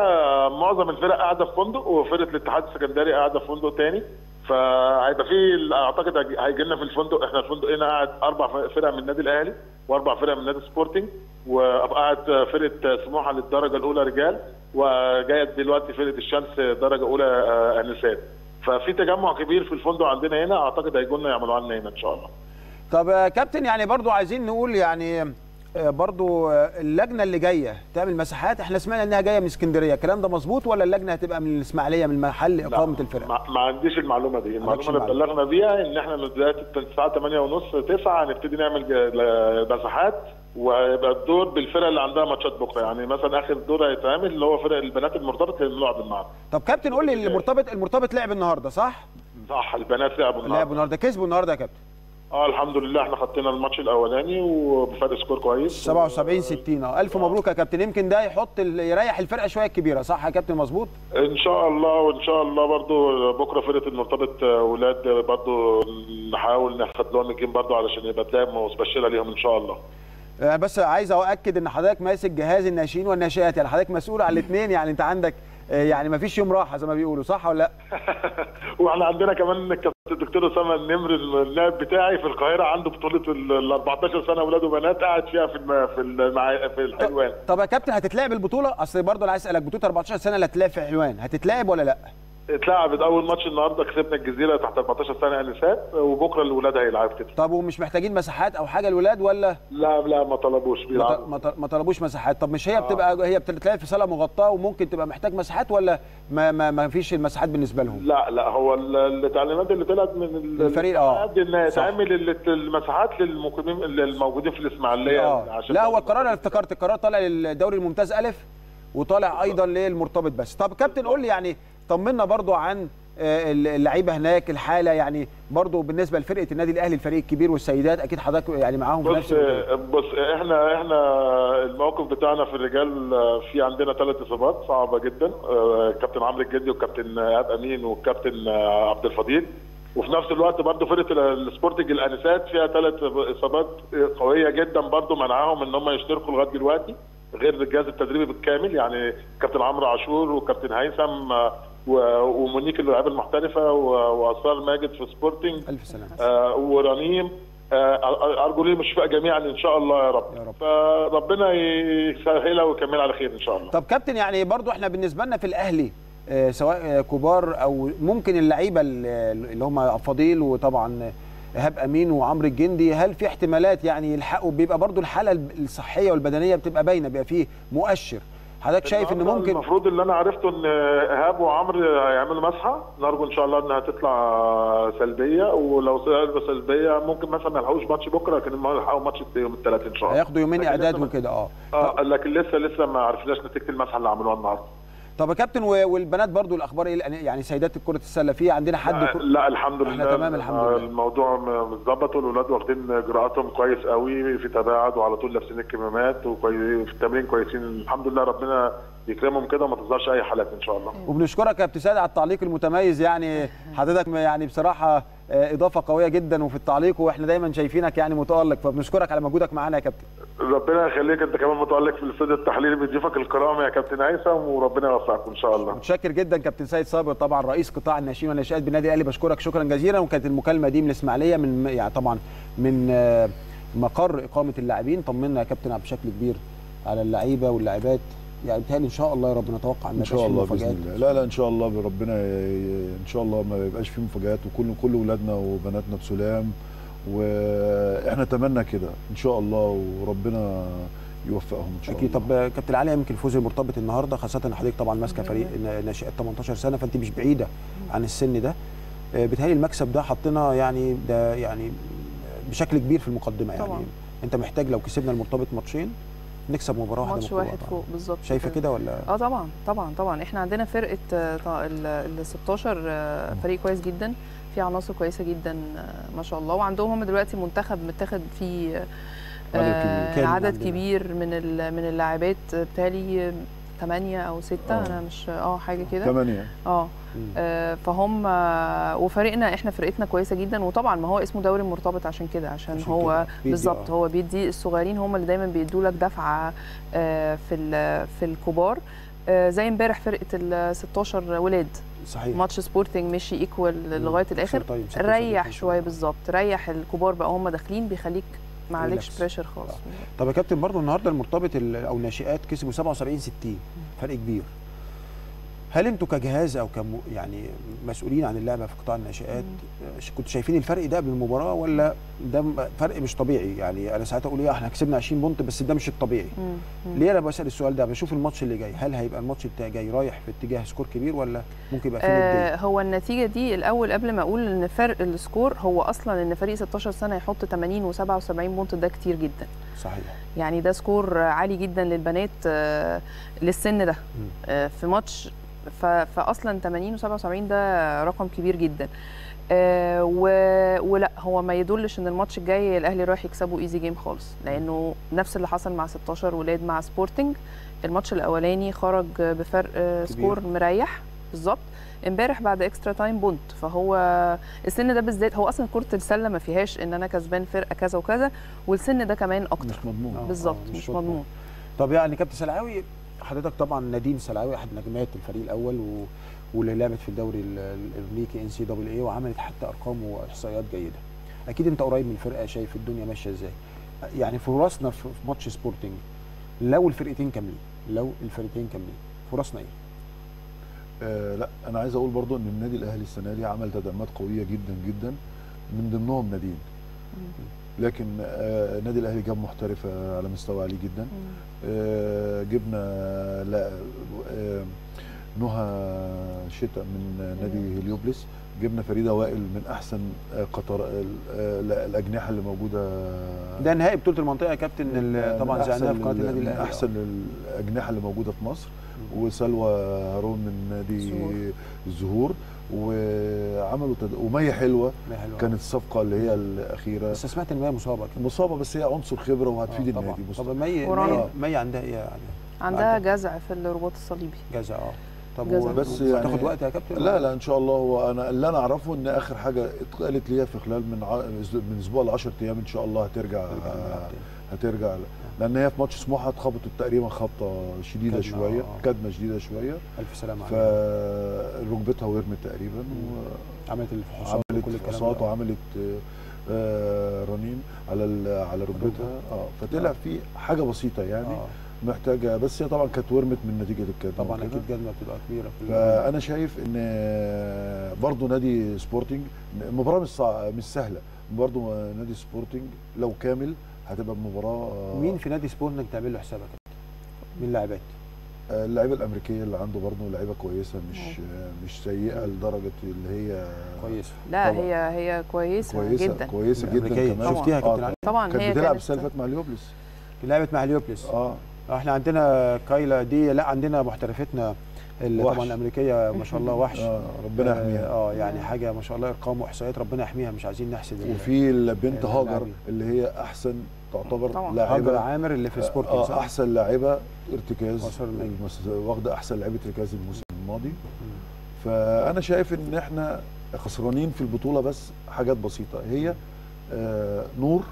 معظم الفرق قاعدة في فندق وفرقة الاتحاد السكندري قاعدة في فندق تاني. فهيبقى في أعتقد هيجي- لنا في الفندق إحنا الفندق هنا قاعد أربع فرق من النادي الأهلي وأربع فرق من نادي سبورتنج وقاعد فرقة سموحة للدرجة الأولى رجال وجاية دلوقتي فرقة الشمس درجة أولى آه، انسات ففي تجمع كبير في الفندق عندنا هنا أعتقد هيجوا لنا يعملوا لنا هنا إن شاء الله. طب كابتن يعني برضو عايزين نقول يعني آه، برضو آه، اللجنة اللي جاية تعمل مساحات إحنا سمعنا إنها جاية من اسكندرية الكلام ده مظبوط ولا اللجنة هتبقى من الإسماعيلية من محل إقامة الفرق ما, ما عنديش المعلومة دي. المعلومة اللي. بلغنا بيها إن إحنا من دلوقتي الساعة 8 ونص 9 هنبتدي نعمل مساحات. ويبقى الدور بالفرق اللي عندها ماتشات بكرة. يعني مثلا آخر دور هيتعمل اللي هو فرق البنات المرتبط اللي بنلعب النهارده. طب كابتن قول لي المرتبط المرتبط لعب النهارده صح؟ صح البنات لعبوا لعبوا النهارده. النهارده كسبوا النهارده يا كابتن. آه الحمد لله إحنا خدنا الماتش الأولاني وبفرق سكور كويس. 77 60 آه ألف مبروك يا كابتن. يمكن ده يحط يريح الفرقة شوية الكبيرة صح يا كابتن؟ مظبوط. إن شاء الله وإن شاء الله برضو بكرة فرقة المرتبط آه، ولاد برضو نحاول ناخد لهم الجيم برضو علشان يبقى بدايه مبشره ليهم إن شاء الله. آه، بس عايز أؤكد إن حضرتك ماسك جهاز الناشئين والناشئات يعني حضرتك مسؤول على الاثنين يعني أنت عندك آه، يعني ما فيش يوم راحة زي ما بيقولوا صح ولا لأ؟ وإحنا عندنا كمان الكابتن الدكتور أسامة النمر النائب بتاعي في القاهرة عنده بطولة ال 14 سنة أولاد وبنات قاعد فيها في الم... في. في الحلوان. طب يا كابتن هتتلعب البطولة؟ أصل برضه أنا عايز أسألك بطولة 14 سنة اللي هتتلعب في حلوان هتتلعب ولا لأ؟ اتلعبت أول ماتش النهارده كسبنا الجزيرة تحت 14 سنه انسات وبكرة الولاد هيلعبوا كده. طب ومش محتاجين مساحات أو حاجة الولاد ولا؟ لا لا ما طلبوش بيلعبوا. ما طلبوش مساحات. طب مش هي بتبقى هي بتتلعب في صالة مغطاة وممكن تبقى محتاج مساحات ولا ما ما, ما فيش المساحات بالنسبة لهم؟ لا لا هو ال- التعليمات اللي طلعت من ال- الفريق، آه. ان. تعمل ال- المساحات للمقيمين الموجودين في الإسماعيلية آه. لا هو القرار أنا افتكرت القرار طالع للدوري الممتاز ألف وطالع أيضا للمرتبط بس. طب كابتن قول لي يعني طمنا برضو عن آه، اللعيبة هناك الحالة يعني برضو بالنسبة لفرقة النادي الأهلي الفريق الكبير والسيدات أكيد حضرتك يعني معاهم في بص نفس ال- بص إحنا إحنا الموقف بتاعنا في الرجال في عندنا ثلاث إصابات صعبة جدا آه، كابتن عمرو الجدي والكابتن ايهاب أمين والكابتن آه، عبد الفضيل. وفي نفس الوقت برضه فرقة ال- السبورتنج الأنسات فيها ثلاث إصابات قوية جدا برضه منعاهم إن هم يشتركوا لغاية دلوقتي غير الجهاز التدريبي بالكامل. يعني كابتن عمرو عاشور وكابتن هيثم آه، ومونيك اللاعبه المحترفة واسرار ماجد في سبورتنج. ألف سلامة. آه، ورنيم. آه، أرجو لهم الشفاء جميعا إن شاء الله يا رب. يا رب. فربنا يسهلها ويكملها على خير إن شاء الله. طب كابتن يعني برضو إحنا بالنسبة لنا في الأهلي آه، سواء آه، كبار أو ممكن اللعيبة اللي اللي هم فضيل وطبعا إيهاب أمين وعمرو الجندي هل في احتمالات يعني يلحقوا؟ بيبقى برضو الحالة الصحية والبدنية بتبقى باينة بيبقى فيه مؤشر. حضرتك شايف إن ممكن المفروض اللي أنا عرفته إن إيهاب وعمرو هيعملوا مسحه نرجو إن شاء الله إنها تطلع سلبية. ولو طلعت سلبية ممكن مثلا ما يلحقوش ماتش بكرة لكن يلحقوا ماتش يوم الثلاث إن شاء الله. هياخدوا يومين إعداد وكده آه. آه لكن لسه لسه ما عرفناش نتيجة المسحه اللي عملوها النهارده. طب يا كابتن والبنات برضو الأخبار إيه؟ يعني سيدات كرة السلة في عندنا حد لا, كر... لا الحمد إحنا لله. تمام الحمد آه، لله. الموضوع متظبط والولاد واخدين إجراءاتهم كويس قوي في تباعد وعلى طول لابسين الكمامات وفي التمرين كويسين. الحمد لله ربنا يكرمهم كده وما تظهرش أي حالات إن شاء الله. وبنشكرك يا كابتن سيد على التعليق المتميز يعني حضرتك يعني بصراحة إضافة قوية جدا وفي التعليق وإحنا دايما شايفينك يعني متألق فبنشكرك على مجهودك معانا يا كابتن. ربنا يخليك أنت كمان متألق في الاستوديو التحليلي بضيوفك الكرام يا كابتن هيثم وربنا يوفقك إن شاء الله. متشكر جدا كابتن سيد صابر طبعا رئيس قطاع الناشئين والناشئات بالنادي الأهلي بشكرك شكرا جزيلا وكانت المكالمة دي من الإسماعيلية من يعني طبعا من آه، مقر إقامة اللاعبين. طمنا يا كابتن بشكل كبير على اللعيبة واللاعبات. يعني بالتالي إن شاء الله يا رب نتوقع إن شاء الله بإذن الله. لا لا إن شاء الله ربنا إن شاء الله ما يبقاش فيه مفاجآت وكل كل اولادنا وبناتنا بسلام. وإحنا نتمنى كده إن شاء الله وربنا يوفقهم إن شاء أكيد. الله. طب كابتن علي يمكن الفوز المرتبط النهارده خاصة إن حضرتك طبعا ماسكة فريق ناشئات 18 سنة فأنت مش بعيدة عن السن ده. آه، بيتهيألي المكسب ده حطينا يعني ده يعني بشكل كبير في المقدمة يعني. طبعاً. أنت محتاج لو كسبنا المرتبط ماتشين نكسب مباراة واحدة ماتش واحد. فوق بالظبط شايفة كده ولا آه طبعا طبعا طبعا إحنا عندنا فرقة آه، ال ال 16 آه، فريق كويس جدا في عناصر كويسة جدا آه، ما شاء الله وعندهم هم دلوقتي منتخب متاخد فيه آه، عدد كبير. كام عدد عندنا؟ كبير من ال- من اللاعبات بالتالي ثمانية أو ستة آه. أنا مش آه حاجة كده ثمانية آه مم. فهم آه، وفريقنا إحنا فرقتنا كويسة جدا. وطبعا ما هو اسمه دوري مرتبط عشان كده عشان, عشان هو بالظبط آه. هو بيدي الصغيرين هم اللي دايما بيدوا لك دفعة آه، في في الكبار. آه، زي امبارح فرقة ال 16 ولاد. صحيح. ماتش سبورتنج مشي equal لغاية الآخر. طيب، 16 ريح. شوية بالظبط. ريح الكبار بقى هم داخلين بيخليك ما عليكش. pressure خالص. طب يا كابتن برضه النهارده المرتبط ال- أو الناشئات كسبوا 77 60 فرق كبير. هل أنتوا كجهاز أو كم يعني مسؤولين عن اللعبة في قطاع الناشئات كنتوا شايفين الفرق ده قبل المباراه ولا ده فرق مش طبيعي؟ يعني أنا ساعات أقول إيه إحنا كسبنا 20 point بس ده مش الطبيعي. مم. ليه أنا بسأل السؤال ده؟ بشوف الماتش اللي جاي. هل هيبقى الماتش بتاعي جاي رايح في اتجاه score كبير ولا ممكن يبقى فيه آه هو النتيجة دي الأول قبل ما أقول إن فرق ال score هو أصلا إن فريق 16 سنة يحط 80 و77 point ده كتير جدا. صحيح. يعني ده score عالي جدا للبنات آه، للسن ده. آه، في ماتش فاصلا 80 و77 ده رقم كبير جدا آه، و- ولا هو ما يدلش إن الماتش الجاي الأهلي رايح يكسبوا easy game خالص لأنه نفس اللي حصل مع 16 ولاد مع سبورتنج الماتش الأولاني خرج بفرق آه، كبير. score مريح بالظبط امبارح بعد extra time point فهو السن ده بالذات هو أصلا كرة السلة ما فيهاش إن أنا كسبان فرقة كذا وكذا والسن ده كمان أكتر مش مضمون آه. بالظبط مش مش مضمون. مضمون طب يعني كابتن سلعاوي حضرتك طبعا نادين سلعاوي أحد نجمات الفريق الأول و... واللي لعبت في الدوري ال- ال- الأمريكي NCAA وعملت حتى أرقام وإحصائيات جيدة. أكيد أنت قريب من الفرقة شايف الدنيا ماشية إزاي. يعني فرصنا في ماتش سبورتنج لو الفرقتين كاملين لو الفرقتين كاملين فرصنا إيه؟ آه لا أنا عايز أقول برضو إن النادي الأهلي السنة دي عمل تدعيمات قوية جدا جدا من ضمنهم نادين لكن آه النادي الأهلي جاب محترفة على مستوى عالي جدا. آه جبنا لا آه نهى شتاء من نادي هليوبلس جبنا فريدة وائل من أحسن آه قطر آه لا، الأجنحة اللي موجودة. ده نهائي بطولة المنطقة يا كابتن طبعا زعناها في قناة ال- النادي الأهلي. أحسن الأجنحة اللي موجودة في مصر. وسلوى هارون من نادي الزهور. وعملوا تد... ومية حلوة. كانت الصفقة اللي هي الأخيرة. بس سمعت إن هي مصابة كده. مصابة بس هي عنصر خبرة وهتفيد آه، طبعا. النادي. طب مصطفى مي ورانا. مي, مي عندها إيه يعني؟ عندها. جزء في الرباط الصليبي. جزء آه. طب جزء. و- بس هتاخد يعني- وقت يا كابتن؟ لا لا إن شاء الله. هو أنا اللي أنا أعرفه إن آخر حاجة اتقالت ليها في خلال من ع... من أسبوع ل 10 أيام إن شاء الله هترجع تاني. هترجع لأن هي في ماتش سموحة اتخبطت تقريبا خبطة شديدة كدمة، شوية آه. كدمة شديدة شوية. ألف سلامة عليها. فركبتها ورمت تقريبا عملت الفحوصات وعملت وكل الكلام فحوصات ده. وعملت آه، آه، رنين على على ركبتها آه فطلع في حاجة بسيطة يعني آه. محتاجة بس هي طبعا كانت ورمت من نتيجة الكدمة طبعا. أكيد جسمها بتبقى كبيرة في فأنا شايف إن برضه نادي سبورتنج المباراه مش مش سهلة برضه نادي سبورتنج لو كامل هتبقى مباراه مين في نادي سبورتنج تعمل له حسابك؟ مين لاعبات آه، اللعيبة الأمريكية اللي عنده برضه لعيبة كويسة مش مش سيئة لدرجة اللي هي كويسة لا طبعا. هي هي كويسة, كويسة جدا كويسة جدا. كمان شفتيها كابتن آه،؟ طبعا كانت هي بتلعب كانت السنة اللي فاتت مع هليوبوليس لعبت مع هليوبوليس آه إحنا عندنا كايلا دي لا عندنا محترفتنا اللي وحش. طبعا الامريكيه ما شاء الله وحش آه، ربنا يحميها آه يعني حاجة ما شاء الله ارقام وإحصائيات ربنا يحميها مش عايزين نحسد وفي البنت آه، هاجر. اللي هي أحسن تعتبر لاعبة عامر اللي في سبورتنج آه صح؟ أحسن لاعبة ارتكاز واخدة أحسن لعيبه ارتكاز الموسم الماضي. فأنا شايف إن إحنا خسرانين في البطولة بس حاجات بسيطة. هي آه نور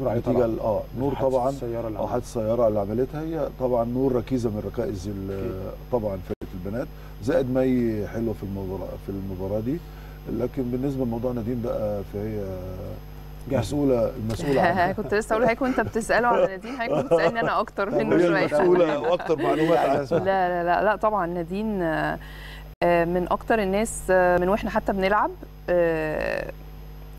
نور عليه طبعا آه نور طبعا السيارة اللي آه حادث السيارة اللي عملتها. هي طبعا نور ركيزة من ركائز. طبعا فرقة البنات. زائد مي حلوة في المباراه في المباراة دي. لكن بالنسبة لموضوع نادين بقى فهي. مسؤوله المسؤوله كنت لسه أقول لحضرتك وانت بتسأله على نادين حضرتك بتسألني أنا أكتر منه شوية. المسؤولة وأكتر معلومات عنها. لا لا لا لا طبعا نادين آه، آه، من أكتر الناس آه، من وإحنا حتى بنلعب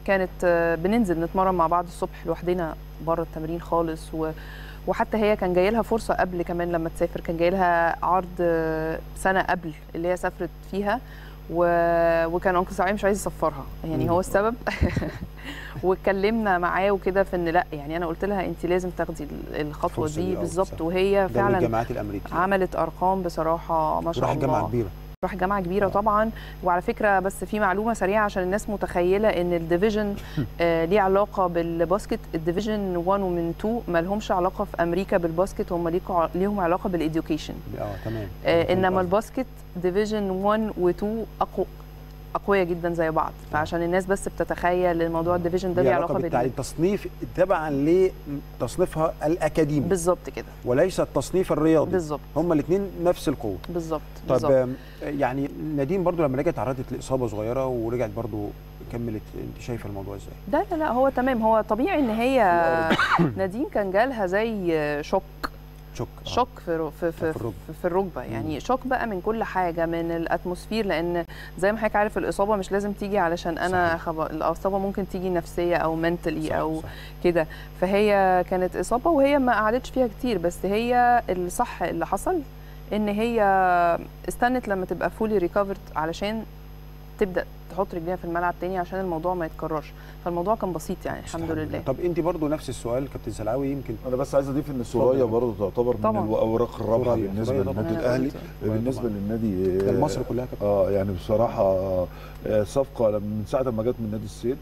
كانت بننزل نتمرن مع بعض الصبح لوحدنا بره التمرين خالص. و وحتى هي كان جاي لها فرصة قبل كمان لما تسافر كان جاي لها عرض سنة قبل اللي هي سافرت فيها. و... وكان أنكل سعيد مش عايز يسفرها. يعني. هو السبب. واتكلمنا معاه وكده في إن لأ يعني أنا قلت لها انت لازم تاخدي الخطوة دي، بالظبط. وهي فعلا الجامعات الامريكي عملت أرقام بصراحة ما شاء الله جامعة كبيرة. راح جامعة كبيرة آه. طبعا. وعلى فكرة بس في معلومة سريعة عشان الناس متخيلة إن ال division آه ليه علاقة بال basket. ال division 1 ومن 2 ما لهمش علاقة في أمريكا بال basket هم ليهم علاقة بال education آه تمام. آه إنما ال basket division 1 و2 اقوى أقوياء جدا زي بعض. فعشان الناس بس بتتخيل الموضوع ال division ده ليه علاقة بالتعليم؟ بال تصنيف تبعا لتصنيفها الأكاديمي. بالظبط كده. وليس التصنيف الرياضي. بالظبط. هما الاثنين نفس القوة. بالظبط طب بالظبط. آم، يعني نادين برضو لما رجعت تعرضت لإصابة صغيرة ورجعت برضو كملت. أنت شايفة الموضوع إزاي؟ لا لا لا هو تمام. هو طبيعي إن هي نادين كان جالها زي شوك. شك آه. شوك في في في, في. في, الركبة يعني شوك بقى من كل حاجة من الاتموسفير لأن زي ما حضرتك عارف الإصابة مش لازم تيجي علشان أنا. خب... الإصابة ممكن تيجي نفسية أو منتلي أو. كده فهي كانت إصابة وهي ما قعدتش فيها كتير بس هي الصح اللي حصل إن هي استنت لما تبقى فولي ريكفرد علشان تبدأ تحط رجليها في الملعب تاني عشان الموضوع ما يتكررش فالموضوع كان بسيط يعني الحمد لله طب انت برضو نفس السؤال كابتن سلاوي يمكن أنا بس عايز أضيف إن سوريا. برضه تعتبر من طبعاً. الأوراق الرابحه سوريا. بالنسبة. للنادي الأهلي بالنسبة طبعاً. للنادي مصر كلها كابتن آه يعني بصراحة آه، صفقة لما- من ساعة ما جت من نادي السيد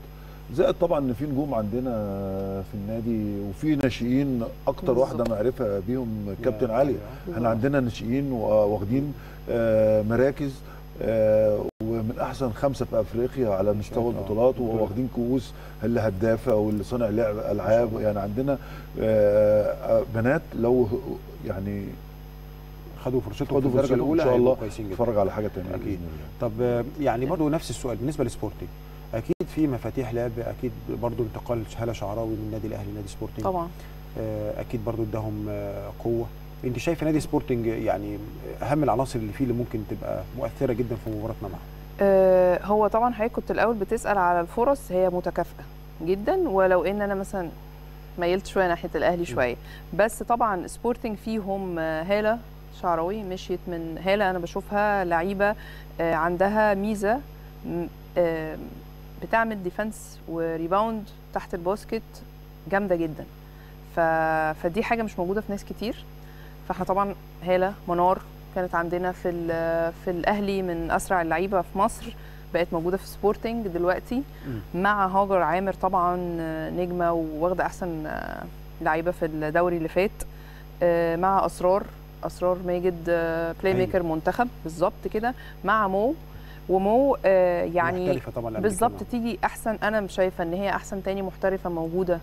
زائد طبعا إن في نجوم عندنا في النادي وفي ناشئين أكتر بالظبط. واحدة معرفة بيهم كابتن علي إحنا عندنا ناشئين واخدين آه، مراكز آه، ومن أحسن خمسة في أفريقيا على مستوى الله. البطولات واخدين كؤوس اللي هدافه واللي صانع لعب ألعاب. يعني عندنا آه، آه، بنات لو يعني خدوا فرصتهم خدوا في الدرجة فرصتهم الأولى ان شاء الله نتفرج على حاجة ثانية أكيد. طب آه، يعني برضو نفس السؤال. بالنسبة لسبورتنج أكيد في مفاتيح لعب أكيد برضو انتقال هالة شعراوي من النادي الأهلي لنادي سبورتنج طبعا. آه، أكيد برضو اداهم آه، قوة. أنت شايفه نادي سبورتنج يعني أهم العناصر اللي فيه اللي ممكن تبقى مؤثرة جدا في مباراتنا معاه آه، هو طبعا حضرتك كنت الأول بتسأل على الفرص هي متكافئة جدا ولو إن أنا مثلا ميلت شوية ناحية الأهلي شوية. بس طبعا سبورتنج فيهم آه، هالة شعراوي مشيت من هالة أنا بشوفها لعيبة آه، عندها ميزة آه، بتعمل defense و rebound تحت ال basket جامدة جدا. ف... فدي حاجة مش موجودة في ناس كتير. فإحنا طبعا هالة منار كانت عندنا في في الأهلي من أسرع اللعيبة في مصر بقت موجودة في سبورتنج دلوقتي مع هاجر عامر طبعا آه، نجمة وواخدة أحسن آه، لعيبة في الدوري اللي فات آه، مع أسرار أسرار ماجد play أيوة. maker منتخب بالظبط كده مع مو ومو آه، يعني. بالظبط تيجي أحسن أنا شايفة إن هي أحسن تاني محترفة موجودة آه،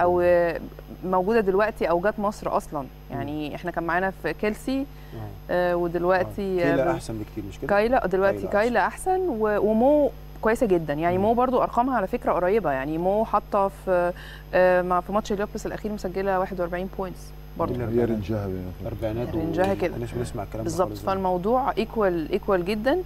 أو آه، موجودة دلوقتي أو جت مصر أصلا يعني إحنا كان معانا في كيلسي آه. آه، ودلوقتي آه. آه، بال- أحسن بكتير مش كده كايلا دلوقتي كايلا كايلا أحسن و- ومو كويسة جدا يعني. مو برضو أرقامها على فكرة قريبة يعني مو حاطة في آه، مع في ماتش هليوبوليس الأخير مسجلة 41 points برضو مم. هي range ها بين- أربعينات range ها كده. مش بنسمع الكلام ده بالظبط. فالموضوع equal equal جدا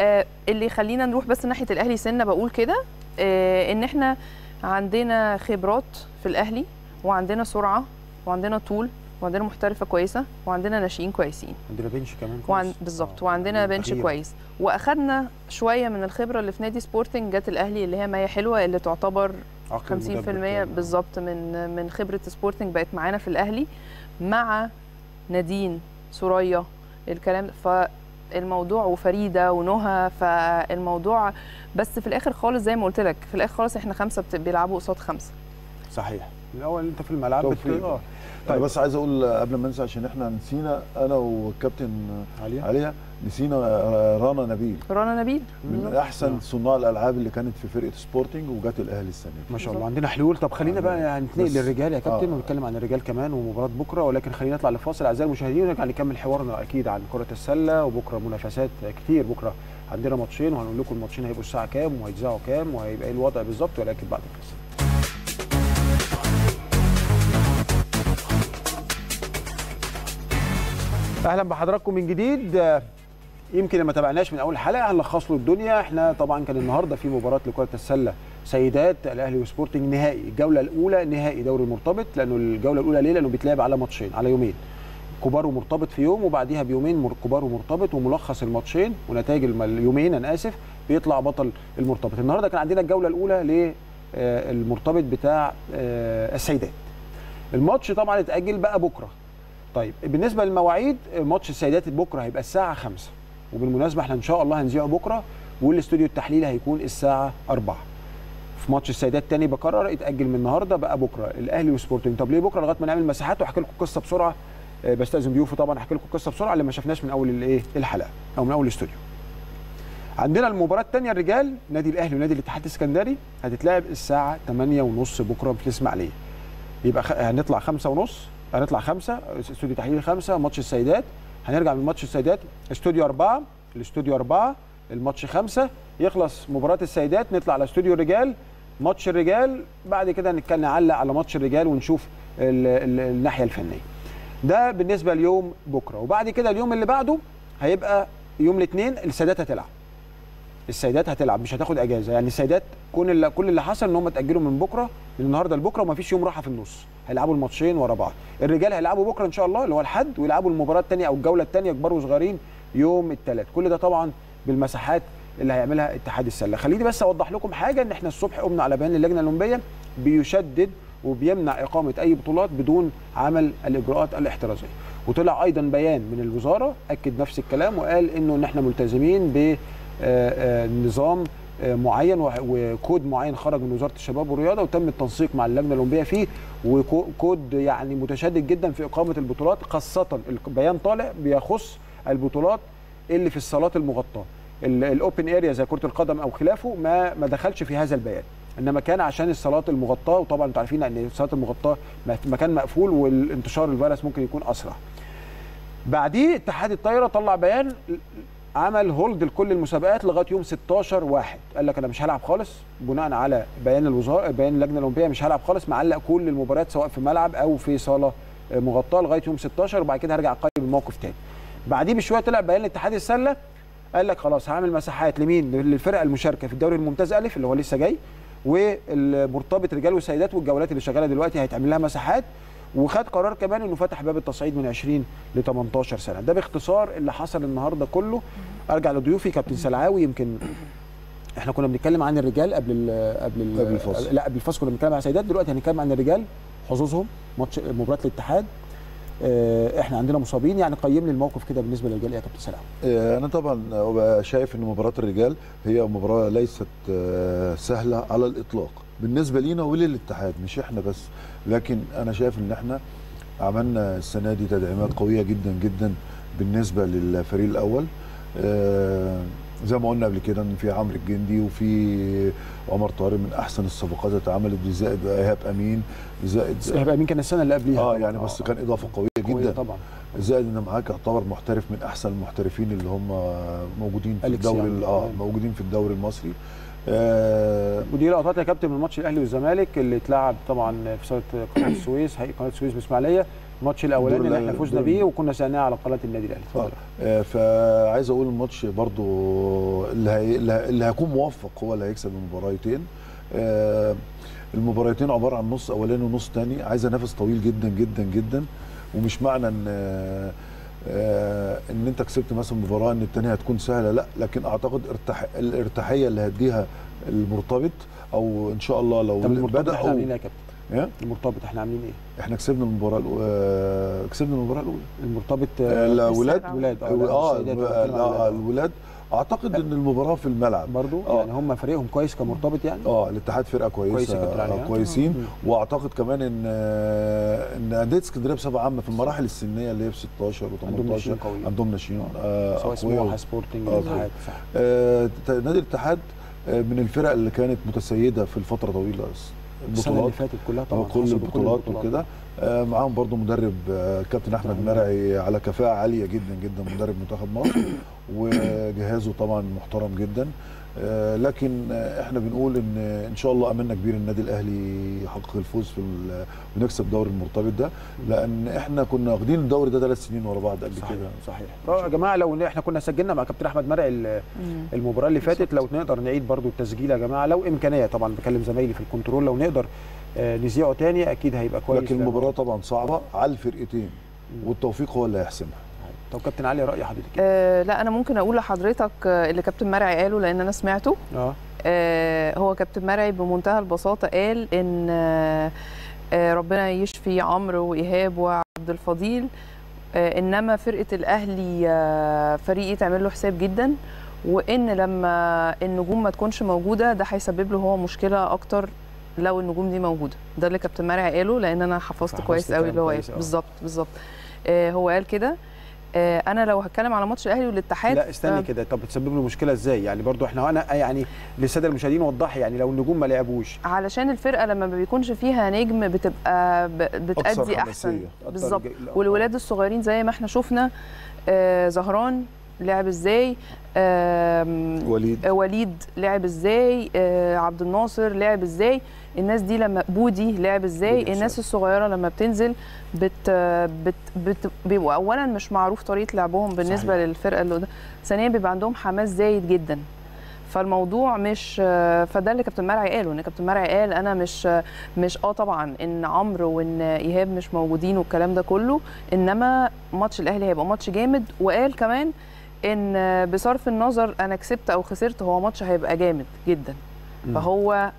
آه اللي يخلينا نروح بس ناحية الأهلي سنة بقول كده آه إن إحنا عندنا خبرات في الأهلي وعندنا سرعة وعندنا طول وعندنا محترفة كويسة وعندنا ناشئين كويسين عندنا bench كمان كويس. وعن بالظبط آه. وعندنا بنش تغيير. كويس وأخدنا شوية من الخبرة اللي في نادي سبورتنج جت الأهلي اللي هي مية حلوة اللي تعتبر عقل 50% المدرب كان- بالظبط من من خبرة سبورتنج بقت معانا في الأهلي مع نادين سوريا الكلام فالموضوع وفريدة ونهى فالموضوع بس في الآخر خالص زي ما قلت لك في الآخر خالص إحنا خمسة بيلعبوا قصاد خمسة. صحيح. من الأول أنت في الملعب. بت... آه. طيب. بس عايز أقول قبل ما انسى عشان إحنا نسينا أنا والكابتن عليا عليها نسينا رانا نبيل. رنا نبيل. من أحسن صناع الألعاب اللي كانت في فرقة سبورتنج وجات الأهلي السنة دي. ما شاء الله. عندنا حلول. طب خلينا بقى يعني نتنقل بس- للرجال يا كابتن آه. ونتكلم عن الرجال كمان ومباراة بكرة ولكن خلينا نطلع لفاصل. أعزائي المشاهدين ونرجع نكمل حوارنا أكيد عن كرة السلة وبكرة منافسات كتير بكرة. عندنا ماتشين وهنقول لكم الماتشين هيبقوا الساعة كام وهيتذاعوا كام وهيبقى إيه الوضع بالظبط ولكن بعد الفاصل. أهلا بحضراتكم من جديد. يمكن ما تابعناش من أول حلقة هنلخص له الدنيا. إحنا طبعا كان النهارده في مباراة لكرة السلة سيدات الأهلي وسبورتنج نهائي الجولة الأولى نهائي دوري المرتبط لأنه الجولة الأولى ليه لأنه بيتلعب على ماتشين على يومين. كبار ومرتبط في يوم وبعديها بيومين كبار ومرتبط وملخص الماتشين ونتائج اليومين أنا آسف بيطلع بطل المرتبط. النهارده كان عندنا الجولة الأولى للمرتبط بتاع آه، السيدات. الماتش طبعا اتاجل بقى بكرة. طيب بالنسبة للمواعيد ماتش السيدات بكرة هيبقى الساعة 5 وبالمناسبة إحنا إن شاء الله هنذيعه بكرة والاستوديو التحليلي هيكون الساعة 4 في ماتش السيدات تاني بكرر اتاجل من النهارده بقى بكرة. الأهلي وسبورتنج. طب ليه بكرة؟ لغاية ما نعمل مسحات وأحكي لكم القصة بسرعة. آه، بستأذن ضيوفي طبعا أحكي لكم القصة بسرعة اللي ما شفناش من أول الإيه الحلقة أو من أول الاستوديو. عندنا المباراة الثانية الرجال نادي الأهلي ونادي الاتحاد السكندري هتتلعب الساعة 8:30 بكرة في الإسماعيلية. يبقى. هنطلع خمسة ونص هنطلع خمسة استوديو تحليل خمسة ماتش السيدات. هنرجع من ماتش السيدات استوديو أربعة الاستوديو أربعة الماتش خمسة يخلص مباراة السيدات نطلع على استوديو الرجال ماتش الرجال بعد كده نتكلم نعلق على ماتش الرجال ونشوف ال... ال... الناحية الفنية. ده بالنسبة ليوم بكرة. وبعد كده اليوم اللي بعده هيبقى يوم الاثنين السيدات هتلعب. السيدات هتلعب مش هتاخد إجازة. يعني السيدات كل اللي كل اللي حصل إن هم اتأجلوا من بكرة من النهارده لبكرة ومفيش يوم راحة في النص. هيلعبوا الماتشين ورا بعض. الرجال هيلعبوا بكرة إن شاء الله اللي هو الحد ويلعبوا المباراة الثانية أو الجولة الثانية كبار وصغيرين يوم الثلاث كل ده طبعا بالمساحات اللي هيعملها اتحاد السلة. خليني بس أوضح لكم حاجة إن إحنا الصبح قمنا على بيان اللجنة الأولمبية بيشدد وبيمنع إقامة أي بطولات بدون عمل الإجراءات الاحترازية. وطلع أيضا بيان من الوزارة أكد نفس الكلام وقال إنه ان إحنا ملتزمين ب آه، آه، آه، معين وكود معين خرج من وزارة الشباب والرياضة وتم التنسيق مع اللجنة الأولمبية فيه. وكود يعني متشدد جدا في إقامة البطولات خاصة البيان طالع بيخص البطولات اللي في الصالات المغطاة. ال- ال open area زي كرة القدم أو خلافه ما ما دخلش في هذا البيان. إنما كان عشان الصالات المغطاة وطبعا أنتوا عارفين إن الصالات المغطاة مكان مقفول والانتشار الفيروس ممكن يكون أسرع. بعديه اتحاد الطايرة طلع بيان عمل hold لكل المسابقات لغاية يوم 16 واحد. قال لك أنا مش هلعب خالص بناء على بيان الوزارة بيان اللجنة الأولمبية مش هلعب خالص معلق كل المباريات سواء في ملعب أو في صالة مغطاة لغاية يوم 16 وبعد كده هرجع أقيم الموقف تاني. بعديه بشوية طلع بيان لاتحاد السلة قال لك خلاص هعمل مسحات لمين؟ للفرق المشاركة في الدوري الممتاز ألف اللي هو لسه جاي. والمرتبط رجال وسيدات والجولات اللي شغالة دلوقتي هيتعمل لها مسحات وخد قرار كمان إنه فتح باب التصعيد من 20 ل 18 سنة. ده باختصار اللي حصل النهارده كله. أرجع لضيوفي كابتن سلعاوي. يمكن إحنا كنا بنتكلم عن الرجال قبل ال قبل ال قبل الفاصل. لا قبل الفاصل كنا بنتكلم عن السيدات. دلوقتي هنتكلم عن الرجال حظوظهم ماتش مباراة الاتحاد. إحنا عندنا مصابين يعني قيم لي الموقف كده بالنسبة للرجال. يا كابتن سلعاوي آه، أنا طبعا شايف إن مباراة الرجال هي مباراة ليست آه، سهلة على الإطلاق. بالنسبة لينا وللاتحاد مش إحنا بس. لكن أنا شايف إن إحنا عملنا السنة دي تدعيمات قوية جدا جدا بالنسبة للفريق الأول. آه، زي ما قلنا قبل كده إن في عمرو الجندي وفي عمر طارق من أحسن الصفقات اللي اتعملت دي زائد إيهاب أمين زائد هيبقى مين كان السنة اللي قبليها. آه يعني بس كان إضافة قوية قوية جدا. طبعا. زائد إن معاك يعتبر محترف من أحسن المحترفين اللي هم موجودين في الدوري يعني. آه موجودين في الدوري المصري. آه ودي لقطات يا كابتن من ماتش الأهلي والزمالك اللي اتلعب طبعا في صالة قناة السويس حقيقي قناة السويس بإسماعيلية. الماتش الأولاني اللي إحنا فزنا بيه وكنا سألناه على قناة النادي الأهلي. اتفضل. آه فعايز أقول الماتش برضو اللي, هي اللي هي- اللي هيكون موفق هو اللي هيكسب المباراتين آه المباراتين عبارة عن نص أولاني ونص تاني. عايزه نفس طويل جدا جدا جدا. ومش معنى إن آه إن أنت كسبت مثلا مباراة إن الثانية هتكون سهلة لأ لكن أعتقد ارتاح الارتاحيه اللي هديها المرتبط أو إن شاء الله لو المرتبط إحنا عاملين إيه يا كابتن؟ إيه؟ المرتبط إحنا عاملين إيه؟ إحنا كسبنا المباراة الأو- آه كسبنا المباراة الأولى المرتبط الولاد. ولاد آه الولاد. أعتقد إن المباراة في الملعب. برضو؟ آه. يعني هم فريقهم كويس كمرتبط يعني؟ آه الاتحاد فرقة كويسة كويسة علي، ها؟ آه كويسين. وأعتقد كمان إن آه، إن انديه اسكندريه بصفه عامة في المراحل السنية اللي هي في 16 عندهم و18 ناشئين قويين. عندهم ناشئين. آه سواء. سموحه سبورتنج الاتحاد صح آه، نادي الاتحاد من الفرق اللي كانت متسيدة في الفترة طويلة السنة اللي البطولات فاتت كلها طبعا كل البطولات. وكده. معاهم برضو مدرب آه، كابتن أحمد. مرعي على كفاءة عالية جدا جدا مدرب منتخب مصر وجهازه طبعا محترم جدا. آه، لكن آه، إحنا بنقول إن إن شاء الله املنا كبير النادي الأهلي يحقق الفوز في ونكسب دوري المرتبط ده. لأن إحنا كنا واخدين الدوري ده ثلاث سنين ورا بعض قبل كده. صحيح يا جماعة لو إحنا كنا سجلنا مع كابتن أحمد مرعي ال- المباراة اللي فاتت لو نقدر نعيد برضو التسجيل يا جماعة لو إمكانية طبعا بكلم زمايلي في الكنترول لو نقدر آه، نذيعه تاني أكيد هيبقى كويس لكن المباراة طبعا صعبة على الفرقتين والتوفيق هو اللي هيحسمها. طب كابتن علي رأي حضرتك إيه؟ آه لا أنا ممكن أقول لحضرتك آه، اللي كابتن مرعي قاله لأن أنا سمعته. آه. آه هو كابتن مرعي بمنتهى البساطة قال إن آه آه ربنا يشفي عمرو وإيهاب وعبد الفضيل. آه إنما فرقة الأهلي آه فريق يتعمل له حساب جدا وإن لما النجوم ما تكونش موجودة ده هيسبب له هو مشكلة أكتر لو النجوم دي موجودة. ده اللي كابتن مرعي قاله لأن أنا حفظت كويس قوي اللي هو كويس، قال آه. بالظبط بالظبط. آه هو قال كده. آه أنا لو هتكلم على ماتش الأهلي والاتحاد لا استني آه، كده. طب بتسبب له مشكلة إزاي؟ يعني برضو إحنا أنا يعني للسادة المشاهدين وضحي يعني لو النجوم ما لعبوش. علشان الفرقة لما ما بيكونش فيها نجم بتبقى ب- أكثر بتأدي أحسن. بالظبط. والولاد الصغيرين زي ما إحنا شفنا آه زهران لعب إزاي؟ وليد. وليد لعب إزاي؟ عبد الناصر لعب إزاي؟ الناس دي لما بودي لعب إزاي الناس. الصغيرة لما بتنزل بت بت بت بيبقوا اولا مش معروف طريقة لعبهم بالنسبة صحيح. للفرقة اللي قدام ثانيا بيبقى عندهم حماس زايد جدا فالموضوع مش فده اللي كابتن مرعي قاله إن كابتن مرعي قال أنا مش مش آه طبعا إن عمرو وإن إيهاب مش موجودين والكلام ده كله إنما ماتش الأهلي هيبقى ماتش جامد وقال كمان إن بصرف النظر أنا كسبت أو خسرت هو ماتش هيبقى جامد جدا. فهو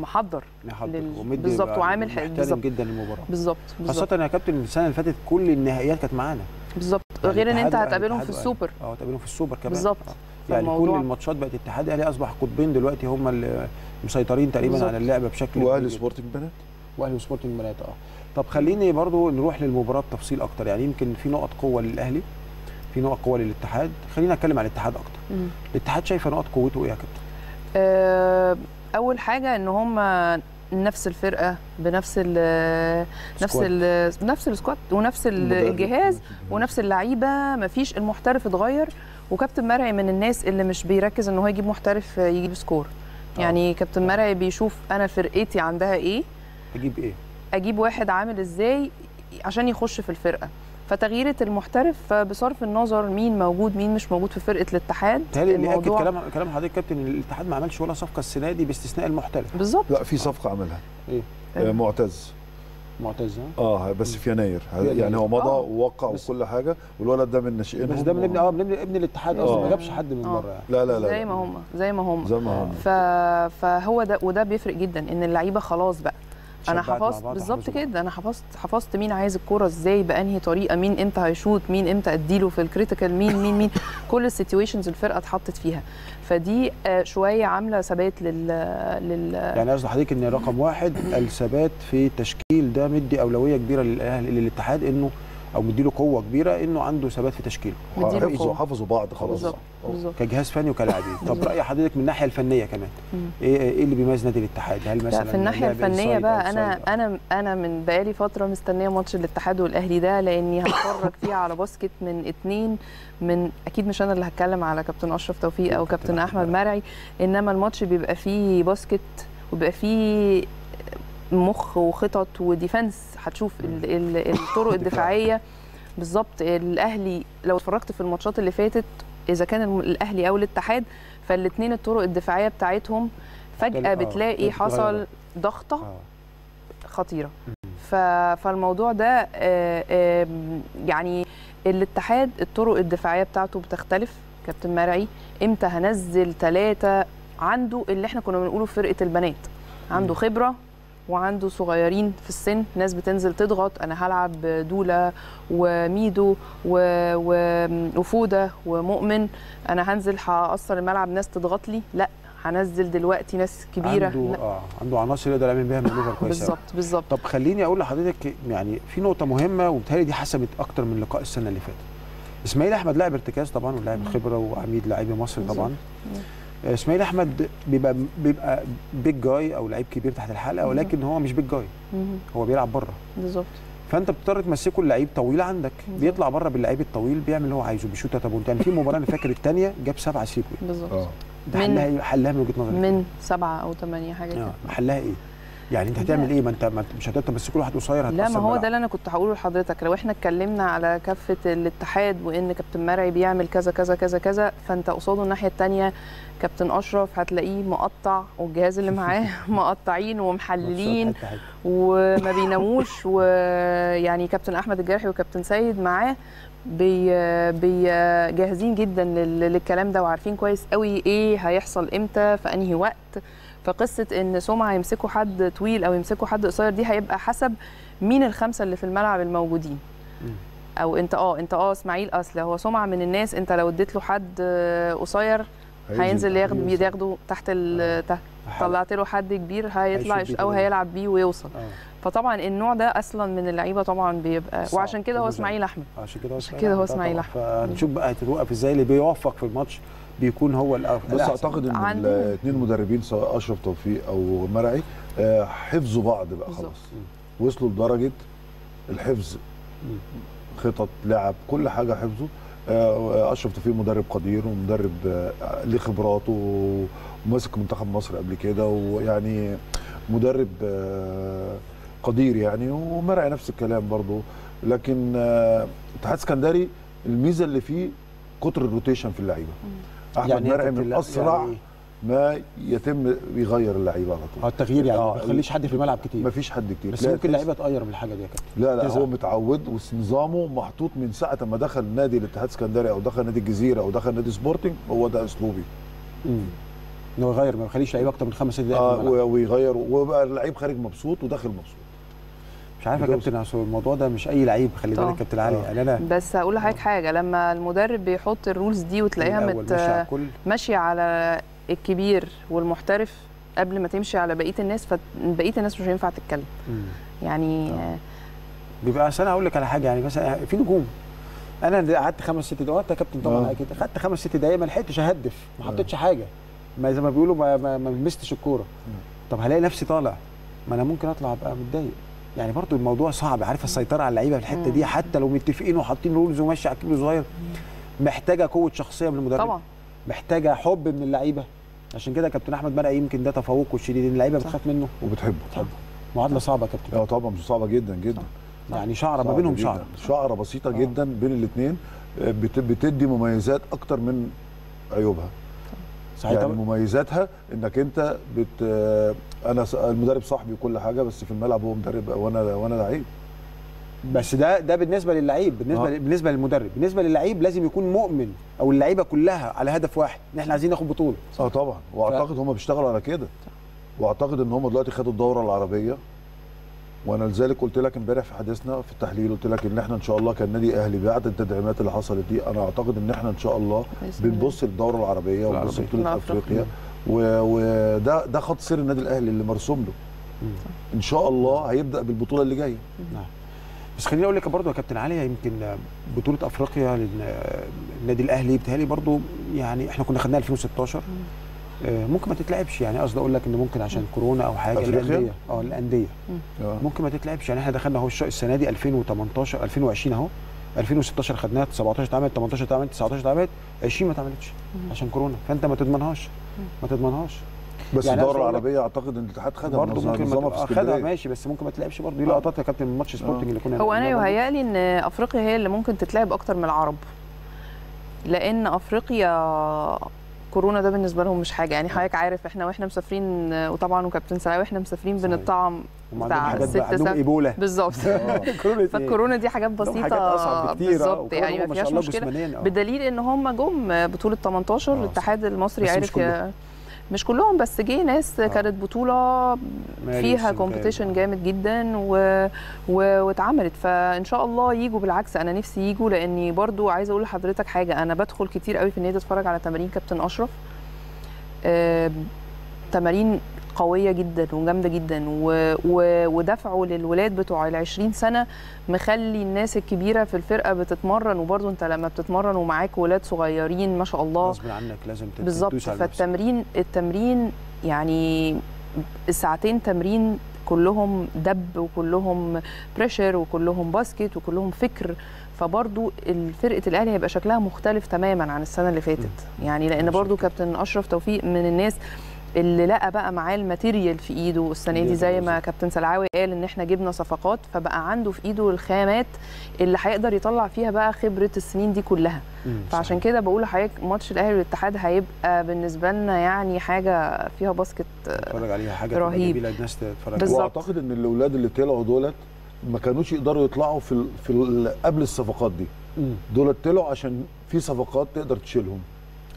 محضر لل- بالظبط، وعامل حق- بالظبط. جدا المباراه بالظبط خاصة يا كابتن السنة اللي فاتت كل النهائيات كانت معانا. بالظبط. يعني غير إن أنت هتقابلهم في السوبر. آه تقابلهم في السوبر كمان. بالظبط. آه. يعني كل الماتشات بقت اتحاد أهلي أصبح قطبين دلوقتي هم اللي مسيطرين تقريبا بالظبط. على اللعبه بشكل كبير. واهلي. سبورتنج بنات؟ وأهلي وسبورتنج بنات آه. طب خليني برضو نروح للمباراة بتفصيل أكتر. يعني يمكن في نقط قوة للأهلي في نقط قوة للاتحاد. خلينا نتكلم عن الاتحاد أكتر. مم. الاتحاد شايفة نقط قوته إيه يا كابتن؟ آه، أول حاجة إن هم نفس الفرقة بنفس ال نفس squad. ال نفس ال squad ونفس. الجهاز ونفس اللعيبة. مفيش المحترف اتغير. وكابتن مرعي من الناس اللي مش بيركز إن هو يجيب محترف يجيب سكور. آه. يعني كابتن مرعي بيشوف أنا فرقتي عندها إيه؟ تجيب إيه؟ أجيب واحد عامل إزاي عشان يخش في الفرقة. فتغييرة المحترف بصرف النظر مين موجود مين مش موجود في فرقة الاتحاد. اللي الموضوع- كلام كلام حضرتك كابتن إن الاتحاد ما عملش ولا صفقة السنة دي باستثناء المحترف. بالظبط. لا في صفقة عملها. إيه؟ آه، معتز. معتز ها؟ آه بس في يناير. يعني هو مضى آه. ووقع وكل حاجة والولد ده من ناشئين بس ده من ابن آه من ابن, ابن الاتحاد أصلا ما آه. جابش حد من آه. بره يعني. لا لا لا. زي ما هم زي ما هم. زي ما هم. ف... فهو ده وده بيفرق جدا إن اللعيبة خلاص بقى. أنا حفظت بالظبط. كده. أنا حفظت حفظت مين عايز الكوره إزاي بأنهي طريقة مين إمتى هيشوط مين إمتى أديله في ال critical مين مين مين. كل ال situations الفرقة اتحطت فيها. فدي آه، شوية عاملة ثبات لل لل يعني قصد حضرتك إن رقم واحد الثبات في التشكيل ده مدي أولوية كبيرة للاهلي للاتحاد إنه أو مديله قوة كبيرة إنه عنده ثبات في تشكيله. حفظوا. حفظوا بعض خلاص. بالظبط بالظبط. كجهاز فني وكلاعبين. طب رأي حضرتك من الناحية الفنية كمان. إيه إيه اللي بيميز نادي الاتحاد؟ هل مثلا لا في الناحية الفنية بقى أنا أنا أنا من بقالي فترة مستنية ماتش الاتحاد والأهلي ده لأني هتفرج فيه على باسكت من اتنين من أكيد مش أنا اللي هتكلم على كابتن أشرف توفيق أو كابتن كابتن أحمد أحمد مرعي إنما الماتش بيبقى فيه باسكت وبيبقى فيه مخ وخطط وديفنس هتشوف ال- ال- الطرق الدفاعية. بالظبط الأهلي لو اتفرجت في الماتشات اللي فاتت إذا كان الأهلي أو الاتحاد فالاثنين الطرق الدفاعية بتاعتهم فجأة آه، بتلاقي. حصل ضغطة آه. خطيره ف... فالموضوع ده آه، يعني الاتحاد الطرق الدفاعية بتاعته بتختلف. كابتن مرعي إمتى هنزل ثلاثة عنده اللي إحنا كنا بنقوله في فرقة البنات. عنده. خبرة وعنده صغيرين في السن ناس بتنزل تضغط أنا هلعب دولا وميدو و- و- وفوده ومؤمن أنا هنزل هقصر الملعب ناس تضغط لي لأ هنزل دلوقتي ناس كبيرة عنده لأ. آه عنده عناصر يقدر يعمل بيها مانوفر كويس. بالظبط بالظبط. طب خليني أقول لحضرتك يعني في نقطة مهمة وبالتالي دي حسمت أكتر من لقاء السنة اللي فاتت. إسماعيل أحمد لاعب ارتكاز طبعا ولاعب خبرة وعميد لاعبي مصر طبعا. آه، اسماعيل أحمد بيبقى بيبقى big guy أو لعيب كبير تحت الحلقة ولكن هو مش big guy. هو بيلعب بره. بالظبط. فأنت بتضطر تمسكه اللعيب طويل عندك. بيطلع بره باللعيب الطويل بيعمل اللي هو عايزه بيشوط تابونت يعني في مباراة أنا فاكر الثانية جاب سبعة سيكوي بالظبط. آه. ده من- حلها إيه؟ حلها من وجهة نظرك. من سبعة أو ثمانية حاجة آه، كده حلها إيه؟ يعني أنت هتعمل إيه؟ ما انت مش هتقدر تمسكه له واحد قصير لا ما هو. ده اللي أنا كنت هقوله لحضرتك. لو إحنا اتكلمنا على كافة الاتحاد وإن كابتن مرعي بيعمل كذا كذا كذا كذا فأنت قصاده الناحية الثانية كابتن أشرف هتلاقيه مقطع والجهاز اللي معاه مقطعين ومحللين. وما بيناموش ويعني كابتن أحمد الجرحي وكابتن سيد معاه بي بي جاهزين جدا لل- للكلام ده وعارفين كويس قوي إيه هيحصل إمتى في أنهي وقت فقصة إن سمعة يمسكوا حد طويل أو يمسكوا حد قصير دي هيبقى حسب مين الخمسة اللي في الملعب الموجودين. أو أنت آه أنت آه إسماعيل أصل هو سمعة من الناس أنت لو اديت له حد قصير هينزل ياخد هيوصل. ياخده تحت ال تحت. طلعت له حد كبير هيطلع أو. هيلعب بيه ويوصل آه فطبعا النوع ده أصلا من اللعيبة طبعا بيبقى صعب وعشان كده هو. إسماعيل أحمد عشان كده هو عشان كده هو إسماعيل طبعاً. أحمد. فهنشوف بقى هتتوقف إزاي اللي بيوفق في الماتش بيكون هو الأف- بس. أعتقد إن. الاثنين مدربين سواء أشرف توفيق أو مرعي آه، حفظوا بعض بقى بالظبط. خلاص وصلوا لدرجة الحفظ. خطط لعب كل حاجة حفظه آه، أشرف توفيق مدرب قدير ومدرب آه، ليه خبراته وماسك منتخب مصر قبل كده ويعني مدرب آه، قدير يعني ومرعي نفس الكلام برضه. لكن آه، اتحاد اسكندري الميزة اللي فيه كتر الروتيشن في اللعيبة. أحمد يعني مرعي من أسرع يعني ما يتم يغير اللعيبة على آه طول التغيير يعني آه، ما يخليش حد في الملعب كتير ما فيش حد كتير بس ممكن اللعيبه تغير من الحاجة دي يا كابتن لا لا. هو متعود ونظامه محطوط من ساعة ما دخل نادي الاتحاد السكندري أو دخل نادي الجزيرة أو دخل نادي سبورتنج هو ده أسلوبي مم. إن هو يغير ما يخليش لعيبة أكتر من خمس ست دقائق آه. و- ويغير ويبقى اللعيب خارج مبسوط وداخل مبسوط مش عارف يا. كابتن أصل الموضوع ده مش أي لعيب خلي. بالك كابتن علي آه. يعني أنا بس هقول لحضرتك حاجة لما المدرب بيحط الرولز دي وتلاقيها مت... ماشية على الكبير والمحترف قبل ما تمشي على بقية الناس فبقيه الناس مش هينفع تتكلم. مم. يعني آه. بيبقى أصل أنا هقول لك على حاجة يعني مثلا في نجوم. أنا قعدت خمس ست دقائق يا كابتن طبعا آه. كده خدت خمس ست دقائق ما لحقتش أهدف ما حطيتش حاجة. ما زي ما بيقولوا ما, ما, ما لمستش الكورة. طب هلاقي نفسي طالع. ما أنا ممكن أطلع أبقى متضايق. يعني برضو الموضوع صعب. عارف السيطرة على اللعيبة في الحتة دي؟ حتى لو متفقين وحاطين رولز وماشي على الكبير صغير محتاجة قوة شخصية من المدرب. طبعا. محتاجة حب من اللعيبة. عشان كده كابتن أحمد مرعي يمكن ده تفوقه الشديد ان اللعيبة صح. بتخاف منه. وبتحبه. معادلة صعبة يا كابتن. آه طبعا مش صعبة جدا جدا. يعني شعرة ما بينهم. شعرة. شعرة بسيطة آه. جدا بين الاثنين بتدي مميزات أكتر من عيوبها. صحيح يعني مميزاتها إنك أنت بت آه، أنا المدرب صاحبي وكل حاجة بس في الملعب هو مدرب وأنا وأنا لعيب. بس ده ده بالنسبة للعيب بالنسبة آه. بالنسبة للمدرب بالنسبة للعيب لازم يكون مؤمن أو اللعيبة كلها على هدف واحد إن إحنا عايزين ناخد بطولة. آه طبعا. وأعتقد هم بيشتغلوا على كده. وأعتقد إن هم دلوقتي خدوا الدورة العربية. وأنا لذلك قلت لك امبارح في حديثنا في التحليل قلت لك إن إحنا إن شاء الله كالنادي أهلي بعد التدعيمات اللي حصلت دي أنا أعتقد إن إحنا إن شاء الله. بنبص للدورة العربية العربية. لبطولة مع أفريقيا. وده ده خط سير النادي الأهلي اللي مرسوم له. إن شاء الله هيبدأ بالبطولة اللي جاية. نعم. بس خليني أقول لك برضه يا كابتن علي يمكن بطولة أفريقيا للنادي الأهلي بتهيألي برضه يعني إحنا كنا خدناها 2016 آه، ممكن ما تتلعبش يعني قصدي أقول لك إن ممكن عشان كورونا أو حاجة؟ الأندية. آه الأندية. آه. ممكن ما تتلعبش يعني إحنا دخلنا أهو الش- السنة دي 2018 2020 أهو. 2016 خدناها 17 اتعملت 18 اتعملت 19 اتعملت 20 ما اتعملتش عشان كورونا. فأنت ما تضمنهاش. ما تضمنهاش. بس يعني الدوره العربية أعتقد إن الاتحاد خدها برضه ممكن ما في خدها ماشي بس ممكن ما تلعبش برضه. دي لقطات يا كابتن من ماتش سبورتنج اللي كنا هو أنا. يهيألي إن أفريقيا هي اللي ممكن تتلعب أكتر من العرب. لأن أفريقيا كورونا ده بالنسبة لهم مش حاجة. يعني حضرتك عارف إحنا وإحنا مسافرين وطبعا وكابتن سلاوي وإحنا مسافرين. بنطعم بتاع ست سنة. إيبولا. بالظبط. كورونا؟ فالكورونا دي حاجات بسيطة حاجات أصعب كتير آه، بالظبط يعني ما فيهاش مشكلة. آه. بدليل إن هم جم بطولة 18 آه، الاتحاد المصري عرف. مش كلهم بس جه ناس آه. كانت بطولة فيها. كومبيتيشن جامد جدا و... و... واتعملت فإن شاء الله يجوا بالعكس أنا نفسي يجوا لأني برضو عايزة أقول لحضرتك حاجة أنا بدخل كتير قوي في النادي أتفرج على تمارين كابتن أشرف آم، تمارين قوية جدا وجامدة جدا و... و... ودفعه للولاد بتوع ال 20 سنة مخلي الناس الكبيرة في الفرقة بتتمرن. وبرضو انت لما بتتمرن ومعاك ولاد صغيرين ما شاء الله. غصب عنك لازم بالظبط. فالتمرين التمرين يعني الساعتين تمرين كلهم defense وكلهم pressure وكلهم باسكت وكلهم فكر. فبرضو فرقه الأهلي هيبقى شكلها مختلف تماما عن السنة اللي فاتت. يعني لأن برضو كابتن أشرف توفيق من الناس اللي لقى بقى معاه ال material في ايده السنة دي زي ما كابتن سلعاوي قال إن إحنا جبنا صفقات فبقى عنده في ايده الخامات اللي هيقدر يطلع فيها بقى خبرة السنين دي كلها. فعشان كده بقول لحضرتك ماتش الأهلي والاتحاد هيبقى بالنسبة لنا يعني حاجة فيها باسكت اتفرج عليها حاجة رهيب. الناس تتفرج بالظبط. وأعتقد إن الأولاد اللي طلعوا دولت ما كانوش يقدروا يطلعوا في ال في ال قبل الصفقات دي. دولت طلعوا عشان في صفقات تقدر تشيلهم.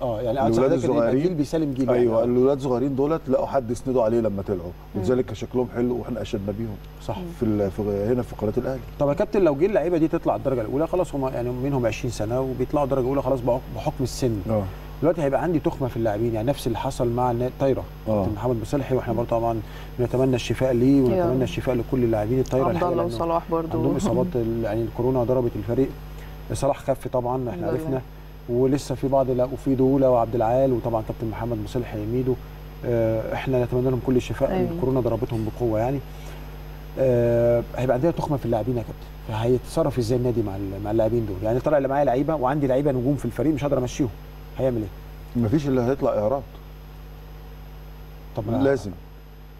آه يعني الولاد الولاد الصغيرين بيسلم جيل أيوه يعني. الأولاد الصغيرين دولت لقوا حد يسندوا عليه لما طلعوا. ولذلك شكلهم حلو وإحنا اشدنا بيهم. صح. في, ال- في هنا في قناة الأهلي. طب يا كابتن لو جه اللعيبة دي تطلع الدرجة الأولى خلاص هم يعني منهم 20 سنة وبيطلعوا الدرجة الأولى خلاص بحكم- السن. آه. دلوقتي هيبقى عندي تخمة في اللاعبين يعني نفس اللي حصل مع الطايره آه. كابتن محمد مصلحي وإحنا برضه طبعا بنتمنى الشفاء ليه. ونتمنى الشفاء لكل اللاعبين الطايرة. عبد الله وصلاح برضو عندهم إصابات ال- يعني الكورونا ضربت الفريق. صلاح خف طبعا إحنا. عرفنا. ولسه في بعض لا وفي دوله وعبد العال وطبعا كابتن محمد مصلحي ميدو آه، إحنا نتمنى لهم كل الشفاء أيوة. الكورونا ضربتهم بقوة يعني. آه، هيبقى عندنا تخمة في اللاعبين يا كابتن. فهيتصرف إزاي النادي مع ال- مع اللاعبين دول؟ يعني طلع اللي معايا لعيبة وعندي لعيبة نجوم في الفريق مش هقدر أمشيهم. هيعمل إيه؟ مفيش اللي هيطلع اعراض طب ما لازم.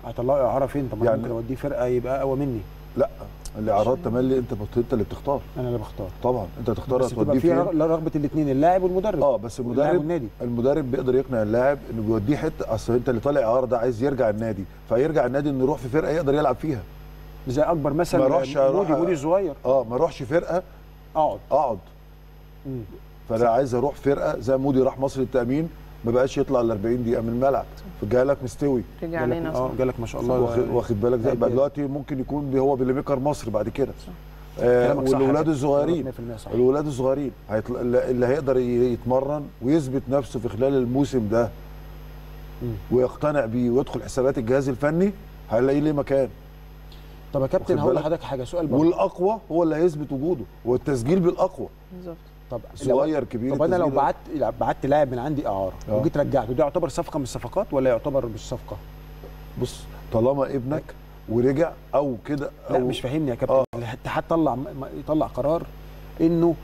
هطلعه إعارة فين؟ طب يعني يعني- ممكن أوديه فرقة يبقى أقوى مني. لا. الاعراض تملي أنت أنت اللي بتختار. أنا اللي بختار. طبعا. أنت تختار هتوديه في فين؟ رغ- رغبة الاثنين اللاعب والمدرب. آه بس المدرب والنادي. المدرب بيقدر يقنع اللاعب إنه بيوديه حتة. أصل أنت اللي طالع اعاره ده عايز يرجع النادي. فيرجع النادي إنه يروح في فرقة يقدر يلعب فيها. زي أكبر مثل ما اروحش أروح- مودي مودي الصغير آه ما اروحش فرقة أقعد. أقعد. فأنا عايز أروح فرقة زي مودي راح مصر للتأمين. ما بقاش يطلع ال 40 دقيقة من الملعب. فجالك مستوي. رجع جالك لنا. آه. جالك ما شاء الله واخد, واخد بالك ده لعيب بقى دلوقتي ممكن يكون هو playmaker مصر بعد كده. آه والولاد. الصغيرين. 100% صح. الولاد الصغيرين. هيطل... اللي هيقدر يتمرن ويثبت نفسه في خلال الموسم ده. ويقتنع بيه ويدخل حسابات الجهاز الفني هيلاقي ليه مكان. طب يا كابتن هقول؟ لحضرتك حاجة سؤال برضه. والأقوى هو اللي هيثبت وجوده والتسجيل بالأقوى. بالظبط. طب صغير كبير طب أنا لو بعت بعت لاعب من عندي أعاره آه. وجيت رجعته ده يعتبر صفقة من الصفقات ولا يعتبر مش صفقة؟ بص طالما ابنك ورجع أو كده أو لا مش فاهمني يا كابتن آه. الاتحاد طلع يطلع قرار إنه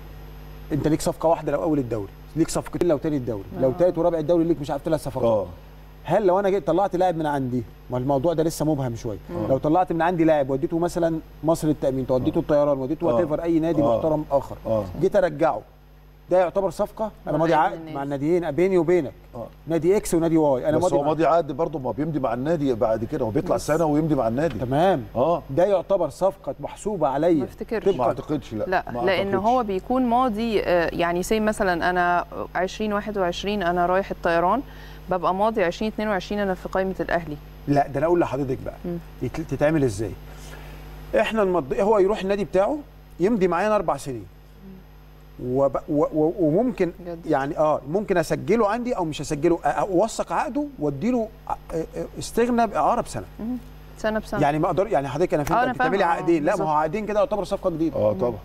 أنت ليك صفقة واحدة لو أول الدوري ليك صفقتين لو تاني الدوري لو آه. تالت ورابع الدوري ليك مش عارف ثلاث صفقات آه هل لو أنا جيت طلعت لاعب من عندي ما الموضوع ده لسه مبهم شوية لو طلعت من عندي لاعب وديته مثلا مصر التأمين وديته الطيران وديته آه. أو أي نادي آه. محترم آخر آه جيت أرجعه ده يعتبر صفقة؟ أنا ماضي عقد. مع الناديين بيني وبينك. آه. نادي X ونادي Y أنا بس ماضي هو ماضي عقد برضه ما بيمضي مع النادي بعد كده هو بيطلع. سنة ويمضي مع النادي. تمام. آه. ده يعتبر صفقة محسوبة ما عليا افتكرش ما اعتقدش لا. لا ما لأن أعتقدش. هو بيكون ماضي آه، يعني سي مثلا أنا 2021 أنا رايح الطيران ببقى ماضي 2022 أنا في قائمة الأهلي. لا ده أنا أقول لحضرتك بقى. تتعمل إزاي؟ إحنا نمضي هو يروح النادي بتاعه يمضي معانا أربع سنين. وب... و... و... وممكن جد. يعني. آه ممكن أسجله عندي أو مش اسجله أوثق عقده وأديله استغنى باعاره بسنه. سنة. بسنة. يعني ما أقدر يعني حضرتك أنا آه، أنا فهمت بتعملي آه، عقدين. لا ما. هو عقدين كده يعتبر صفقة جديدة. آه طبعا.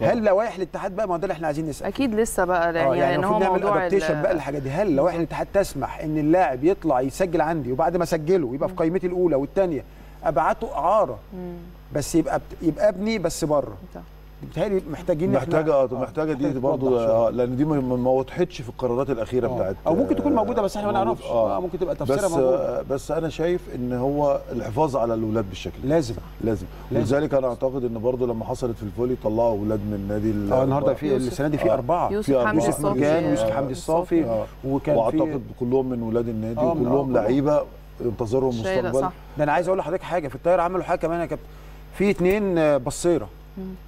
هل لوائح الاتحاد بقى ما هو ده اللي إحنا عايزين نسأل. أكيد لسه بقى آه يعني, يعني المفروض نعمل موضوع ال- ادابتيشن بقى الحاجات دي. هل لوائح الاتحاد تسمح إن اللاعب يطلع يسجل عندي وبعد ما أسجله يبقى في قائمتي الأولى والثانيه أبعته إعارة. مم. بس يبقى بت... يبقى ابني بس بره. بتهيألي محتاجين محتاجة آه، آه محتاجة دي برضه. آه لأن دي ما ما وضحتش في القرارات الأخيرة آه. بتاعت أو ممكن تكون آه، موجودة بس إحنا ما موجود. نعرفش آه ممكن تبقى تفسيرها بس موجوده آه بس أنا شايف إن هو الحفاظ على الأولاد بالشكل ده لازم لازم لازم. ولذلك أنا أعتقد إن برضه لما حصلت في الفولي طلعوا أولاد من نادي ال- آه النهارده في. السنة دي في آه. أربعة يوسف حمدي أربعة. يوسف الصافي آه، يوسف حمدي الصافي آه. وكان وأعتقد كلهم من ولاد النادي آه، آه، وكلهم كلهم. لعيبة ينتظرهم شايلة، مستقبل صح ده أنا عايز أقول لحضرتك حاجة في الطايره عملوا حاجة كمان يا كابتن في اتنين آه، بصيرة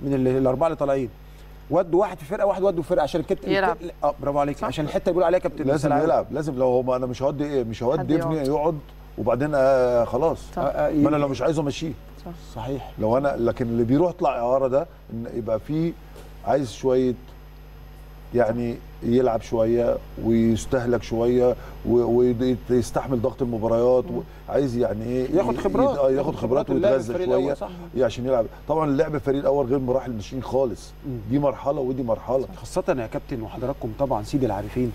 من ال- الأربعة اللي طالعين ودوا واحد في فرقة واحد ودوا في فرقة عشان الكابتن يلعب. آه برافو عليك صح. عشان الحتة اللي بيقول عليها كابتن لازم سلام. يلعب لازم لو هو أنا مش هودي إيه مش هودي ابني يقعد. وبعدين آه خلاص صح. آه، آه، ما أنا لو مش عايزه أمشيه صحيح لو أنا لكن اللي بيروح يطلع إعارة ده إن يبقى فيه عايز شوية يعني يلعب شوية ويستهلك شوية ويستحمل ضغط المباريات عايز يعني إيه ياخد خبرات آه ياخد خبرات ويتغذى شوية صح. عشان يلعب طبعا اللعب الفريق الأول غير مراحل الناشئين خالص. دي مرحلة ودي مرحلة خاصة يا كابتن وحضراتكم طبعا سيدي العارفين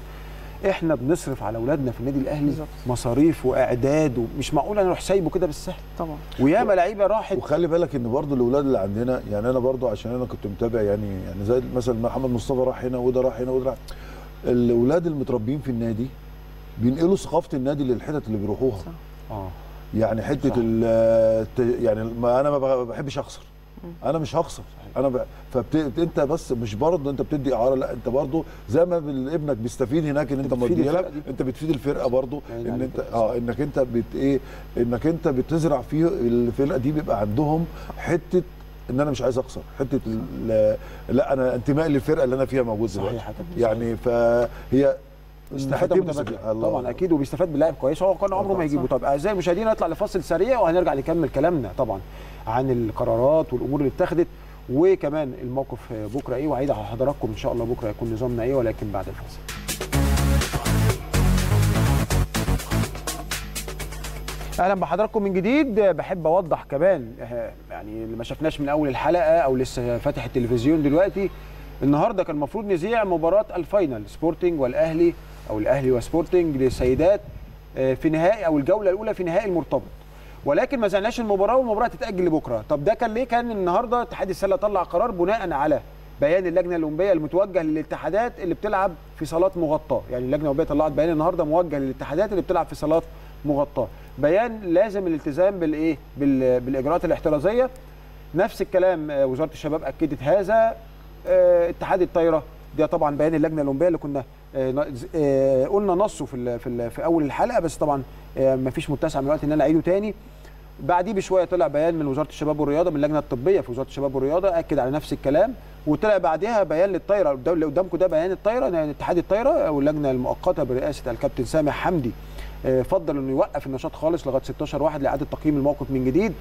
إحنا بنصرف على أولادنا في النادي الأهلي بالظبط. مصاريف وأعداد ومش معقول أنا أروح سايبه كده بالسهل. طبعا. وياما لعيبة راحت. وخلي بالك إن برضو الأولاد اللي عندنا يعني أنا برضو عشان أنا كنت متابع يعني يعني زي مثلا محمد مصطفى راح هنا وده راح هنا وده راح. الأولاد المتربيين في النادي بينقلوا ثقافة النادي للحتت اللي بيروحوها. صح. آه. يعني حتة يعني ما أنا ما بحبش أخسر. أنا مش هخسر أنا ب... فبت... انت بس مش برضه انت بتدي اعاره لا انت برضه زي ما ابنك بيستفيد هناك ان انت الفرقة لك. انت بتفيد الفرقة برضه ان انت. آه انك انت بت إيه انك انت بتزرع فيه الفرقة دي بيبقى عندهم حتة ان أنا مش عايز اخسر حتة ال- لا أنا انتمائي للفرقة اللي أنا فيها موجود دلوقتي يعني فهي الله. طبعا أكيد وبيستفاد باللاعب كويس. هو كان عمره ما. يجيبه. طب أعزائي المشاهدين نطلع لفاصل سريع وهنرجع نكمل كلامنا طبعا عن القرارات والأمور اللي اتخذت وكمان الموقف بكرة إيه. وعيد على حضراتكم. إن شاء الله بكرة يكون نظامنا إيه ولكن بعد الفاصل أهلا بحضراتكم من جديد. بحب أوضح كمان يعني اللي ما شفناش من أول الحلقة أو لسه فاتح التلفزيون دلوقتي النهارده كان المفروض نذيع مباراة ال final سبورتنج والأهلي أو الأهلي وسبورتنج للسيدات آه، في نهائي أو الجولة الأولى في نهائي المرتبط. ولكن ما زعناش المباراه والمباراه تتأجل لبكرة. طب ده كان ليه؟ كان النهارده اتحاد السلة طلع قرار بناء على بيان اللجنة الأولمبية المتوجه للاتحادات اللي بتلعب في صالات مغطاة. يعني اللجنة الأولمبية طلعت بيان النهارده موجه للاتحادات اللي بتلعب في صالات مغطاة. بيان لازم الالتزام بالإيه؟ بال- بالإجراءات الاحترازية. نفس الكلام آه، وزارة الشباب أكدت هذا آه، اتحاد الطايرة. ده طبعا بيان اللجنة الأولمبية اللي كنا آه، آه، قلنا نصه في في في أول الحلقة بس طبعا ما فيش متسع من الوقت إن أنا أعيده تاني. بعديه بشوية طلع بيان من وزارة الشباب والرياضة من اللجنة الطبية في وزارة الشباب والرياضة أكد على نفس الكلام. وطلع بعدها بيان للطايرة اللي قدامكم ده بيان الطايرة يعني اتحاد الطايرة أو اللجنه المؤقتة برئاسة الكابتن سامح حمدي آه، فضل إنه يوقف النشاط خالص لغاية 16 واحد لإعادة تقييم الموقف من جديد.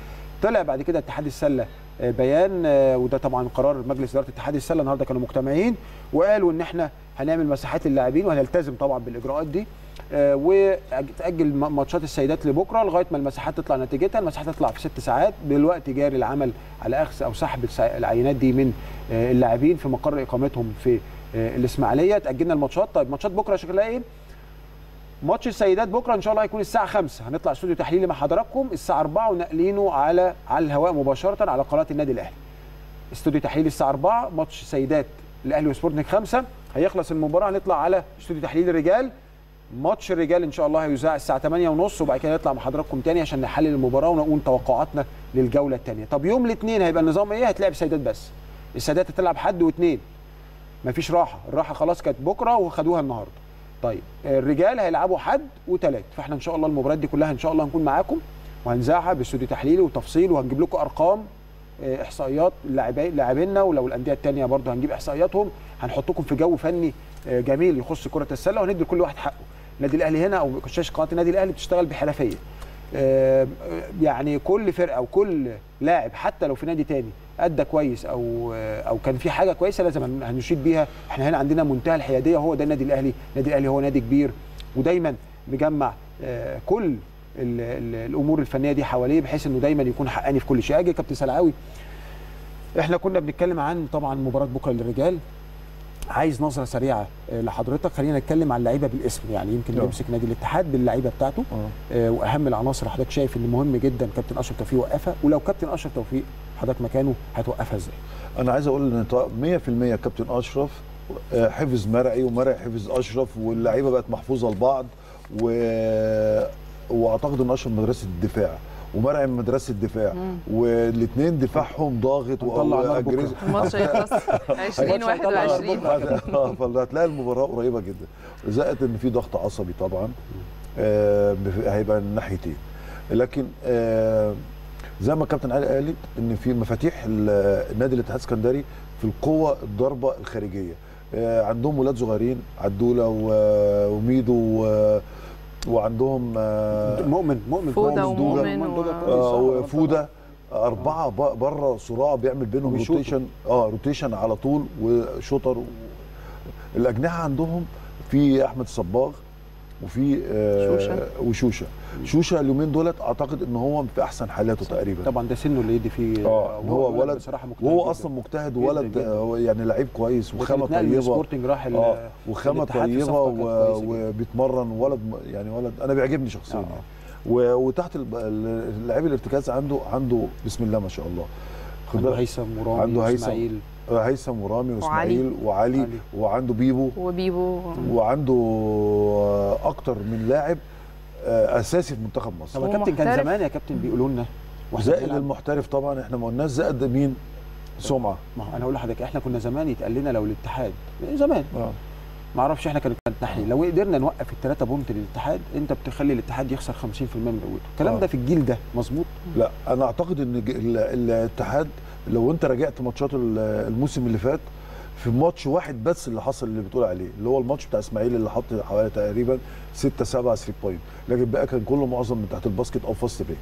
طلع بعد كده اتحاد السلة آه، بيان آه، وده طبعا قرار مجلس إدارة اتحاد السلة النهارده كانوا مجتمعين وقالوا إن إحنا هنعمل مساحات للاعبين وهنلتزم طبعا بالإجراءات دي آه، وتأجل ماتشات السيدات لبكرة لغاية ما المساحات تطلع نتيجتها. المساحات تطلع في ست ساعات. دلوقتي جاري العمل على أخذ أو سحب العينات دي من آه، اللاعبين في مقر إقامتهم في الإسماعيلية. تأجلنا الماتشات. طيب ماتشات بكرة شكلها إيه ماتش السيدات بكرة إن شاء الله هيكون الساعة 5 هنطلع استوديو تحليلي مع حضراتكم الساعة 4 ونقلينه على على الهواء مباشرة على قناة النادي الأهلي. استوديو تحليلي الساعة 4 ماتش سيدات الأهلي وسبورتنج 5 هيخلص المباراة هنطلع على استوديو تحليل الرجال. ماتش الرجال إن شاء الله هيذاع الساعة 8 ونص وبعد كده نطلع مع حضراتكم تاني عشان نحلل المباراة ونقول توقعاتنا للجولة الثانية طب يوم الاثنين هيبقى النظام إيه؟ هتلعب سيدات بس. السيدات هتلعب حد واثنين مفيش راحة. الراحة خلاص كانت بكرة وخدوها النهارده. طيب الرجال هيلعبوا حد وثلاث فإحنا إن شاء الله المباريات دي كلها إن شاء الله هنكون معاكم وهنذاعها بأستوديو تحليلي وتفصيل وهنجيب لكم أرقام آه، إحصائيات لاعبي لاعبينا ولو الأندية الثانية برضه هنجيب إحصائياتهم. هنحطكم في جو فني آه، جميل يخص كرة السلة وهندي لكل واحد حقه. النادي الأهلي هنا أو شاشه قناة النادي الأهلي بتشتغل بحرفيه آه، يعني كل فرقة وكل لاعب حتى لو في نادي تاني أدى كويس أو أو كان في حاجة كويسة لازم هن- هنشيد بيها. إحنا هنا عندنا منتهى الحيادية هو ده النادي الأهلي. النادي الأهلي هو نادي كبير. ودايما مجمع آه، كل ال- ال- الأمور الفنية دي حواليه بحيث إنه دايما يكون حقاني في كل شيء. أجي كابتن سلعاوي. إحنا كنا بنتكلم عن طبعا مباراة بكرة للرجال. عايز نظرة سريعة آه، لحضرتك. خلينا نتكلم عن اللعيبه بالاسم. يعني يمكن آه. نمسك نادي الاتحاد باللعيبة بتاعته. آه. آه، وأهم العناصر حضرتك شايف إن مهم جدا كابتن أشرف توفيق يوقفها ولو كابتن أشرف توفيق حضرتك مكانه هتوقفها إزاي؟ أنا عايز أقول إن طا- 100% كابتن أشرف آه، حفظ مرعي ومرعي حفظ أشرف واللعيبة بقت محفوظة لبعض و... وأعتقد إن أشرف مدرسة الدفاع ومرعي من مدرسة الدفاع والاثنين دفاعهم ضاغط. وأجريس- الماتش هيخلص. 2021 آه فهتلاقي المباراة قريبة جدا. زائد إن في ضغط عصبي طبعا آه هيبقى من ناحيتين لكن آه زي ما كابتن علي قالت إن في مفاتيح ال- النادي الاتحاد السكندري في القوة الضربة الخارجية آه، عندهم ولاد صغيرين عدولة وميدو و- وعندهم آه، مؤمن مؤمن فودة كويس. ومؤمن مؤمن و- كويس. آه، وفوده أربعة ب- بره صراع بيعمل بينهم. rotation آه rotation على طول و shooter و... الأجنحة عندهم في أحمد الصباغ وفي آه شوشة. وشوشة شوشة اليومين دولت أعتقد إن هو في أحسن حالاته تقريبا طبعا ده سنه اللي يدي فيه آه هو ولد بصراحة مجتهد وهو. أصلا مجتهد جداً. آه، يعني لعيب كويس وخامة طيبة سبورتنج راح آه وخامة طيبة. وبيتمرن ولد يعني ولد أنا بيعجبني شخصيا آه. يعني. وتحت الب- ال- لعيب الارتكاز عنده عنده بسم الله ما شاء الله عنده. هيثم ورامي عنده هيثم. آه، هيثم ورامي وإسماعيل وعلي, علي. وعنده بيبو. وبيبو. وعنده آه، أكتر من لاعب آه، أساسي في منتخب طب مصر يا هو كابتن كان. زمان يا كابتن بيقولوا لنا وإحنا زائد المحترف طبعا إحنا ما قلناش زائد مين؟ سمعة. ما هو أنا أقول لحضرتك إحنا كنا زمان يتقال لنا لو الاتحاد زمان. آه. ما أعرفش إحنا كانت كانت تحليل لو قدرنا نوقف الثلاثه بونت للاتحاد أنت بتخلي الاتحاد يخسر 50% من قوته. الكلام آه. ده في الجيل ده مظبوط؟ لا أنا أعتقد إن الاتحاد لو انت راجعت ماتشات ال- الموسم اللي فات في ماتش واحد بس اللي حصل اللي بتقول عليه اللي هو الماتش بتاع إسماعيل اللي حط حوالي تقريبا 6 7 3 point. لكن بقى كان كله معظم من تحت الباسكت أو fast break.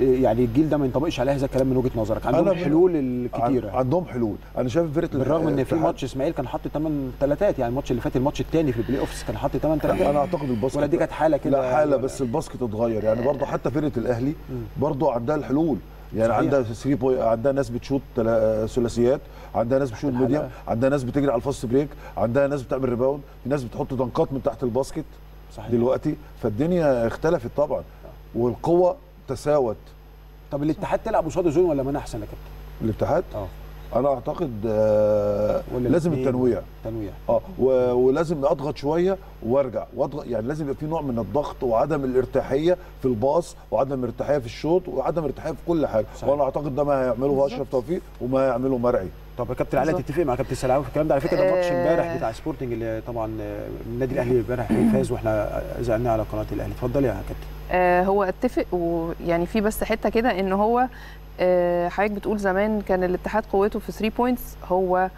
إيه يعني الجيل ده ما ينطبقش عليه هذا الكلام من وجهة نظرك. عندهم الحلول عن- الكتيرة. عندهم حلول. أنا شايف فرقة بالرغم إن في الاتحاد- ماتش إسماعيل كان حاطط 8 ثلاثات يعني الماتش اللي فات الماتش الثاني في ال playoffs كان حاطط 8 ثلاثات أنا أعتقد الباسكت ولا دي كانت حالة كده لا حالة ولا- بس الباسكت اتغير. يعني برضه حتى فرقة الأهلي برضه عندها الحلول. يعني صحيح. عندها 3 بوي عندها ناس بتشوط تلا- ثلاثيات عندها ناس بتشوط. medium عندها ناس بتجري على ال fast break عندها ناس بتعمل rebound في ناس بتحط دانكات من تحت الباسكت صحيح دلوقتي فالدنيا اختلفت طبعا والقوة تساوت طب الاتحاد تلعب قصاده zone ولا من أحسن يا كابتن؟ الاتحاد آه أنا اعتقد آه لازم؟ التنويع. تنويع. آه ولازم اضغط شوية وارجع. واضغط يعني لازم يبقى في نوع من الضغط وعدم الارتاحية في ال pass وعدم الارتاحيه في الشوط وعدم الارتاحيه في كل حاجة. صحيح. وأنا أعتقد ده ما هيعمله أشرف توفيق وما هيعمله مرعي. طب يا كابتن علاء. تتفق مع كابتن سلعاوي في الكلام ده؟ على فكرة ده ماتش آه. امبارح بتاع سبورتنج اللي طبعا آه، النادي الأهلي امبارح فاز وإحنا زعلنا على قناة الأهلي. اتفضل يا كابتن. آه هو اتفق ويعني في بس حتة كده إن هو حضرتك بتقول زمان كان الاتحاد قوته في 3 points هو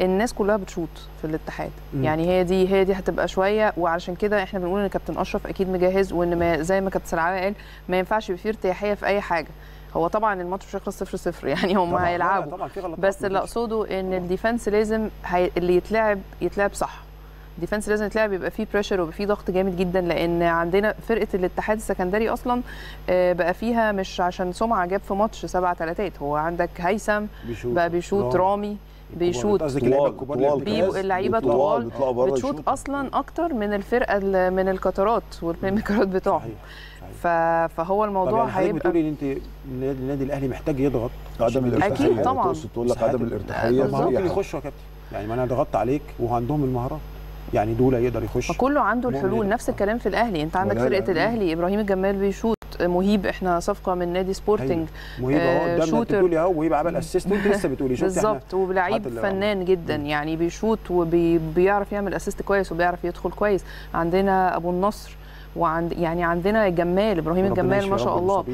الناس كلها بتشوط في الاتحاد. مم. يعني هي دي هي دي هتبقى شوية وعلشان كده إحنا بنقول إن كابتن أشرف أكيد مجهز وإن ما زي ما كابتن سلعاوي قال ما ينفعش يبقى فيه ارتياحية في أي حاجة. هو طبعا الماتش مش هيخلص 0 0 يعني هم هيلعبوا. في بس اللي. أقصده إن ال defense لازم هي... اللي يتلعب يتلعب صح. ال defense لازم يتلعب يبقى فيه pressure ويبقى فيه ضغط جامد جدا لأن عندنا فرقة الاتحاد السكندري أصلا آه، بقى فيها مش عشان سمعة جاب في ماتش سبع تلاتات هو عندك هيثم بيشوط بقى بيشوط رامي. رامي بيشوط قصدك اللعيبة طوال بتشوط. أصلا أكتر من الفرقة ال- من الجاردات والبلاي ميكرات بتوعهم. ف- فهو طب الموضوع يعني حضرتك هيبقى بتقولي إن أنت النادي الأهلي محتاج يضغط عدم عشان الارتاحيه أكيد طبعاً. تقصد تقول لك عدم ال- الارتاحيه طب في ما ممكن. يخشوا يا كابتن يعني ما أنا ضغطت عليك وعندهم المهارات يعني دول يقدر يخش. فكله عنده الحلول. نفس الكلام في الأهلي. أنت عندك فرقة الأهلي. إبراهيم الجمال بيشوط مهيب إحنا صفقة من نادي سبورتنج. مهيب أهو آه، قدامنا انت. بتقولي اهو مهيب عمل assist وانت لسه بتقولي. شفت إحنا بالظبط اللي- فنان جدا. مم. يعني بيشوط وبيعرف يعمل assist كويس وبيعرف يدخل كويس. عندنا أبو النصر. وعند يعني عندنا الجمال إبراهيم الجمال ما شاء الله.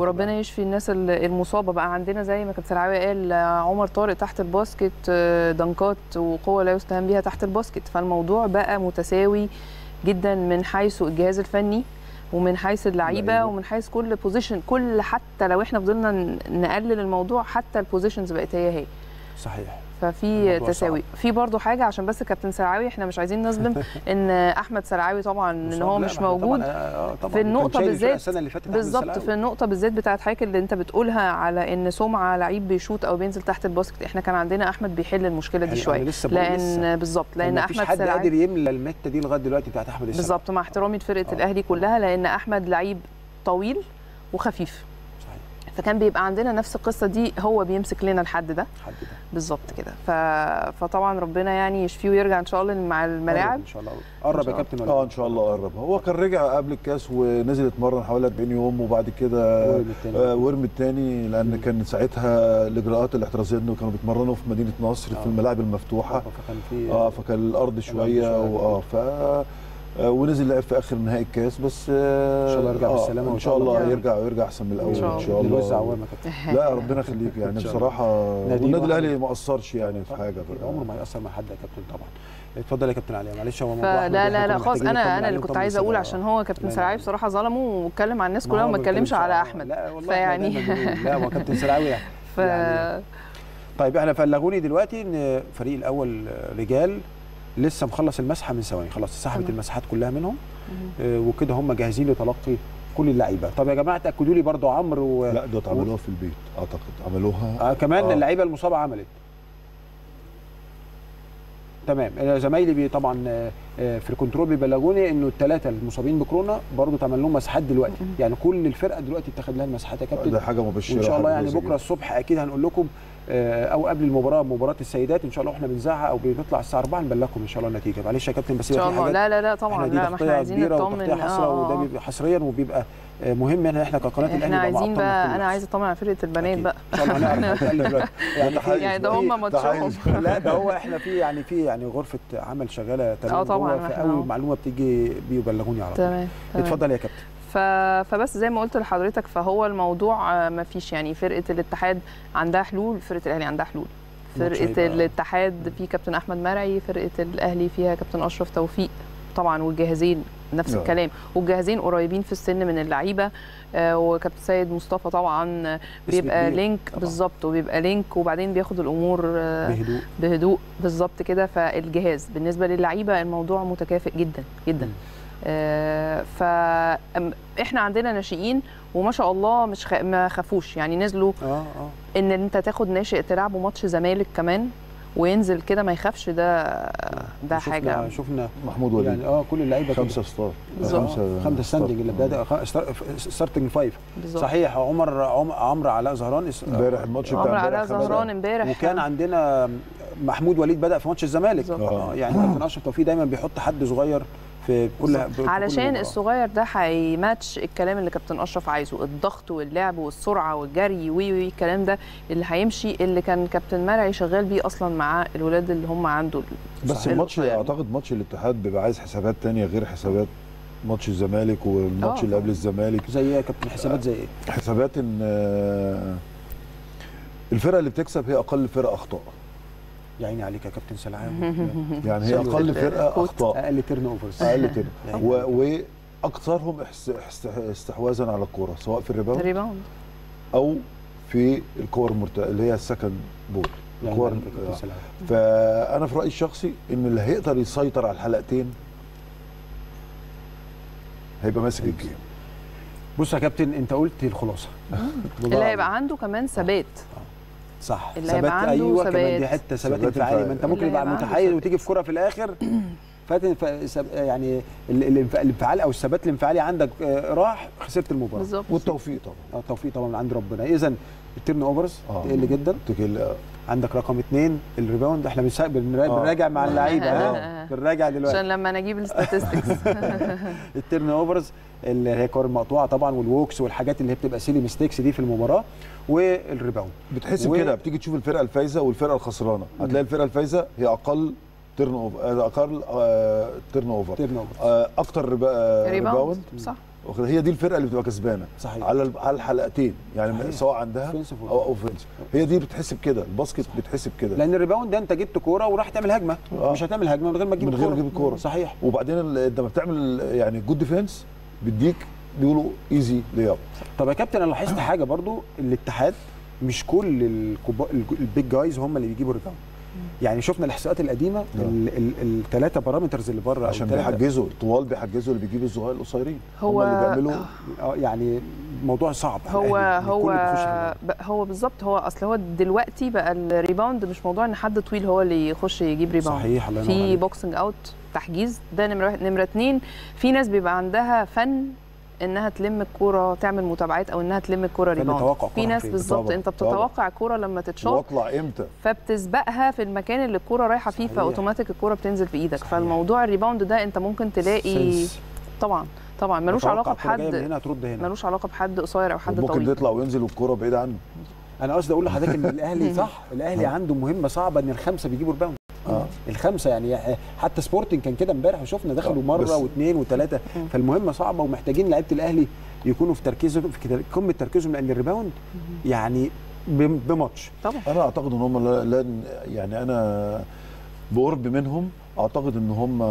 وربنا يشفي الناس ال- المصابة. بقى عندنا زي ما كابتن سلعاوي قال آه، عمر طارق تحت ال basket آه، دنكات وقوة لا يستهان بها تحت ال basket. فالموضوع بقى متساوي جدا من حيث الجهاز الفني ومن حيث اللعيبة. ومن حيث كل position كل حتى لو إحنا فضلنا نقلل الموضوع حتى ال positions بقت هي هي. صحيح. ففي تساوي في برضو حاجة عشان بس كابتن سلعاوي إحنا مش عايزين نظلم إن أحمد سلعاوي طبعا إن. هو مش موجود طبعاً آه، طبعاً في الفرقة بالذات بالظبط. في النقطة بالذات بتاعت حضرتك اللي أنت بتقولها على إن سمعة لعيب بيشوط أو بينزل تحت الباسكت إحنا كان عندنا أحمد بيحل المشكلة دي شوية. لأن بالظبط لأن أحمد حد سلعاوي قادر يملى المتة دي لغاية دلوقتي بتاعت أحمد بالظبط مع احترامي لفرقة آه. الأهلي كلها لأن أحمد لعيب طويل وخفيف فكان بيبقى عندنا نفس القصة دي هو بيمسك لنا الحد ده. حد ده. بالظبط كده. ف... فطبعا ربنا يعني يشفيه ويرجع إن شاء الله مع الملاعب. إن شاء الله. قرب يا كابتن آه إن شاء الله قرب. هو كان رجع قبل الكاس ونزل اتمرن حوالي 40 يوم وبعد كده ورم التاني. آه، ورم التاني لأن كان ساعتها الإجراءات الاحترازيه انه كانوا بيتمرنوا في مدينة نصر آه. في الملاعب المفتوحة. فكان في آه فكان الأرض شوية شوية. واه ف آه، ونزل لعب في آخر نهائي الكاس بس آه، إن شاء الله يرجع آه، بالسلامة إن وإن شاء شاء الله الله. يرجع ويرجع أحسن من الأول إن شاء إن شاء الله عوامة يا كابتن لا ربنا يخليك يعني إن شاء الله. بصراحه نادي والنادي. الأهلي ما قصرش يعني في حاجة عمره ما يأثر مع حد يا كابتن طبعا اتفضل يا كابتن علي معلش هو موضوع لا لا كنا خالص أنا أنا اللي كنت عايزه أقول. عشان هو لا، كابتن لا. سراعي بصراحة ظلمه واتكلم على الناس كلها وما ما اتكلمش على أحمد لا والله فيعني- بنقول- لا هو كابتن سراوي ف يعني طيب إحنا بلغوني دلوقتي إن الفريق الأول رجال لسه مخلص المسحة من ثواني خلاص سحبت. المساحات كلها منهم. آه، وكده هم جاهزين لتلقي كل اللعيبة. طب يا جماعة تأكدوا لي برضو عمرو و... لا ده عملوها في البيت أعتقد عملوها. آه كمان آه. اللعيبة المصابة عملت. تمام. آه، زمايلي بي طبعا آه، آه، في ال control بيبلغوني إنه الثلاثه المصابين بكورونا برضو اتعمل لهم مسحات دلوقتي. يعني كل الفرقة دلوقتي اتاخد لها المسحات يا كابتن. ده حاجة مبشرة وإن شاء الله يعني بكرة. الصبح أكيد هنقول لكم أو قبل المباراة مباراة السيدات إن شاء الله وإحنا بنذاعها أو بنطلع الساعة 4 نبلغكم إن شاء الله النتيجة معلش يا كابتن بس لا لا لا إحنا طبعا لا ما إحنا عايزين نطمن وتغطية حصرية آه، وده آه. بيبقى حصريا وبيبقى آه، مهم إن إحنا كقناة الأهلي إحنا عايزين بقى أنا. عايزه أطمن على فرقة البنات. بقى. يعني يعني ده هم ماتشهم. لا ده هو إحنا في يعني في يعني غرفة عمل شغالة تمام آه طبعاً، فأول. معلومة بتيجي بيبلغوني على طول تمام. اتفضل يا كابتن. فبس زي ما قلت لحضرتك فهو الموضوع ما فيش يعني فرقة الاتحاد عندها حلول فرقة الأهلي عندها حلول. فرقة الاتحاد في كابتن أحمد مرعي فرقة الأهلي فيها كابتن أشرف توفيق. طبعا والجاهزين نفس نعم. الكلام. والجاهزين قريبين في السن من اللعيبة آه، وكابتن سيد مصطفى طبعا آه، بيبقى link. بالظبط وبيبقى link وبعدين بياخد الأمور آه، بهدوء. بهدوء بالظبط كده. فالجهاز بالنسبة للعيبة الموضوع متكافئ جدا جدا. مم. آه فاحنا عندنا ناشئين وما شاء الله مش خ... ما خافوش. يعني نزلوا آه آه. إن أنت تاخد ناشئ تلعبه ماتش زمالك كمان وينزل كده ما يخافش ده ده شفنا حاجة. شفنا محمود وليد. يعني آه كل اللعيبة. خمسة star. بالظبط. خمسه خمسة starting اللي بدا starting five بالظبط. صحيح عمر عم- عمرو علاء زهران امبارح الماتش بتاع عمرو علاء. زهران امبارح وكان عندنا محمود وليد بدأ في ماتش الزمالك. بالظبط. آه، يعني كابتن أشرف توفيق دايما بيحط حد صغير. في كل في كل علشان مباراة. الصغير ده هيماتش الكلام اللي كابتن أشرف عايزه الضغط واللعب والسرعة والجري وي وي الكلام ده اللي هيمشي اللي كان كابتن مرعي شغال بيه أصلا مع الولاد اللي هم عنده بس. الماتش يعني. أعتقد ماتش الاتحاد بيبقى عايز حسابات تانية غير حسابات ماتش الزمالك والماتش آه. اللي قبل الزمالك زي إيه يا كابتن حسابات زي إيه؟ حسابات إن آه، الفرقة اللي بتكسب هي أقل فرقة أخطاء يا عيني عليك يا كابتن سلعاوي. يعني هي أقل فرقة. اخطاء أقل turnovers أقل كده يعني. و- وأكثرهم استحواذا على الكورة سواء في ال rebound rebound أو في الكور المرت... اللي هي ال second ball. يعني الكور سلعان. فأنا في رأيي الشخصي إن اللي هيقدر يسيطر على الحلقتين هيبقى ماسك ال game. بص يا كابتن أنت قلت الخلاصة. اللي هيبقى عنده كمان ثبات. صح اللي عنده أيوه كمان ثبات. دي حتة ثبات ثبات انفعالي ما. انت ممكن يبقى متحيز ثبات. وتيجي في كرة في الآخر فات يعني ال- الانف- الانفعال أو الثبات الانفعالي عندك آه، راح خسرت المباراة بالظبط والتوفيق طبعا آه توفيق طبعا من عند ربنا اذا ال turnovers آه. تقل جدا تقل عندك رقم اثنين ال rebound. إحنا آه. بنراجع مع اللعيبة آه. بنراجع دلوقتي. عشان لما نجيب ال statistics ال turnovers اللي هي الكور المقطوعه طبعا وال walks والحاجات اللي هي بتبقى silly mistakes دي في المباراة وال rebound بتحسب و- كده بتيجي تشوف الفرقة الفايزة والفرقة الخسرانة. هتلاقي الفرقة الفايزة هي أقل turnover أقل آه، turnover turnover أكتر ريبا- rebound rebound صح. هي دي الفرقة اللي بتبقى كسبانة. صحيح. على على الحلقتين يعني صحيح. سواء عندها أو offense هي دي بتحسب كده ال basket بتحسب كده لأن ال rebound ده أنت جبت كورة وراح تعمل هجمة. آه. مش هتعمل هجمة من غير ما تجيب من غير. ما تجيب الكورة. صحيح. وبعدين ال- لما بتعمل يعني good defense بيديك بيقولوا easy layup طب يا كابتن أنا لاحظت حاجة برضو. الاتحاد مش كل الكبا... ال big guys هم اللي بيجيبوا ال rebound يعني شفنا الإحصاءات القديمة نعم. الثلاثه perimeters اللي بره عشان بيحجزوا الطوال بيحجزوا اللي بيجيبوا الصغير القصيرين هو- هم اللي بيعملوا آه يعني موضوع صعب هو. الكل هو هو بالظبط هو أصل هو دلوقتي بقى ال rebound مش موضوع إن حد طويل هو اللي يخش يجيب rebound صحيح الله ينور في. boxing out تحجيز ده نمره واحد. نمرة اتنين في ناس بيبقى عندها فن إنها تلم الكورة تعمل متابعات أو إنها تلم الكورة rebound في ناس. بالظبط أنت. بتتوقع الكوره لما تتشاط واطلع إمتى فبتسبقها في المكان اللي الكورة رايحة فيه. فأوتوماتيك الكورة بتنزل في إيدك صحيح. فالموضوع ال rebound ده أنت ممكن تلاقي sense. طبعا طبعا ملوش علاقة بحد ملوش علاقة بحد قصير أو حد ممكن طويل يطلع وينزل والكوره بعيده عنه أنا قصدي أقول لحضرتك إن الاهلي صح الاهلي عنده مهمة صعبة إن الخمسة بيجيبوا rebound آه. الخمسة يعني حتى سبورتنج كان كده امبارح وشفنا دخلوا آه، مرة واثنين وثلاثة فالمهمة صعبة ومحتاجين لعيبة الأهلي يكونوا في تركيزهم في قمة تركيزهم لأن ال rebound يعني بم- بماتش. طبعا. أنا أعتقد إن هم لن يعني أنا بقرب منهم أعتقد إن هم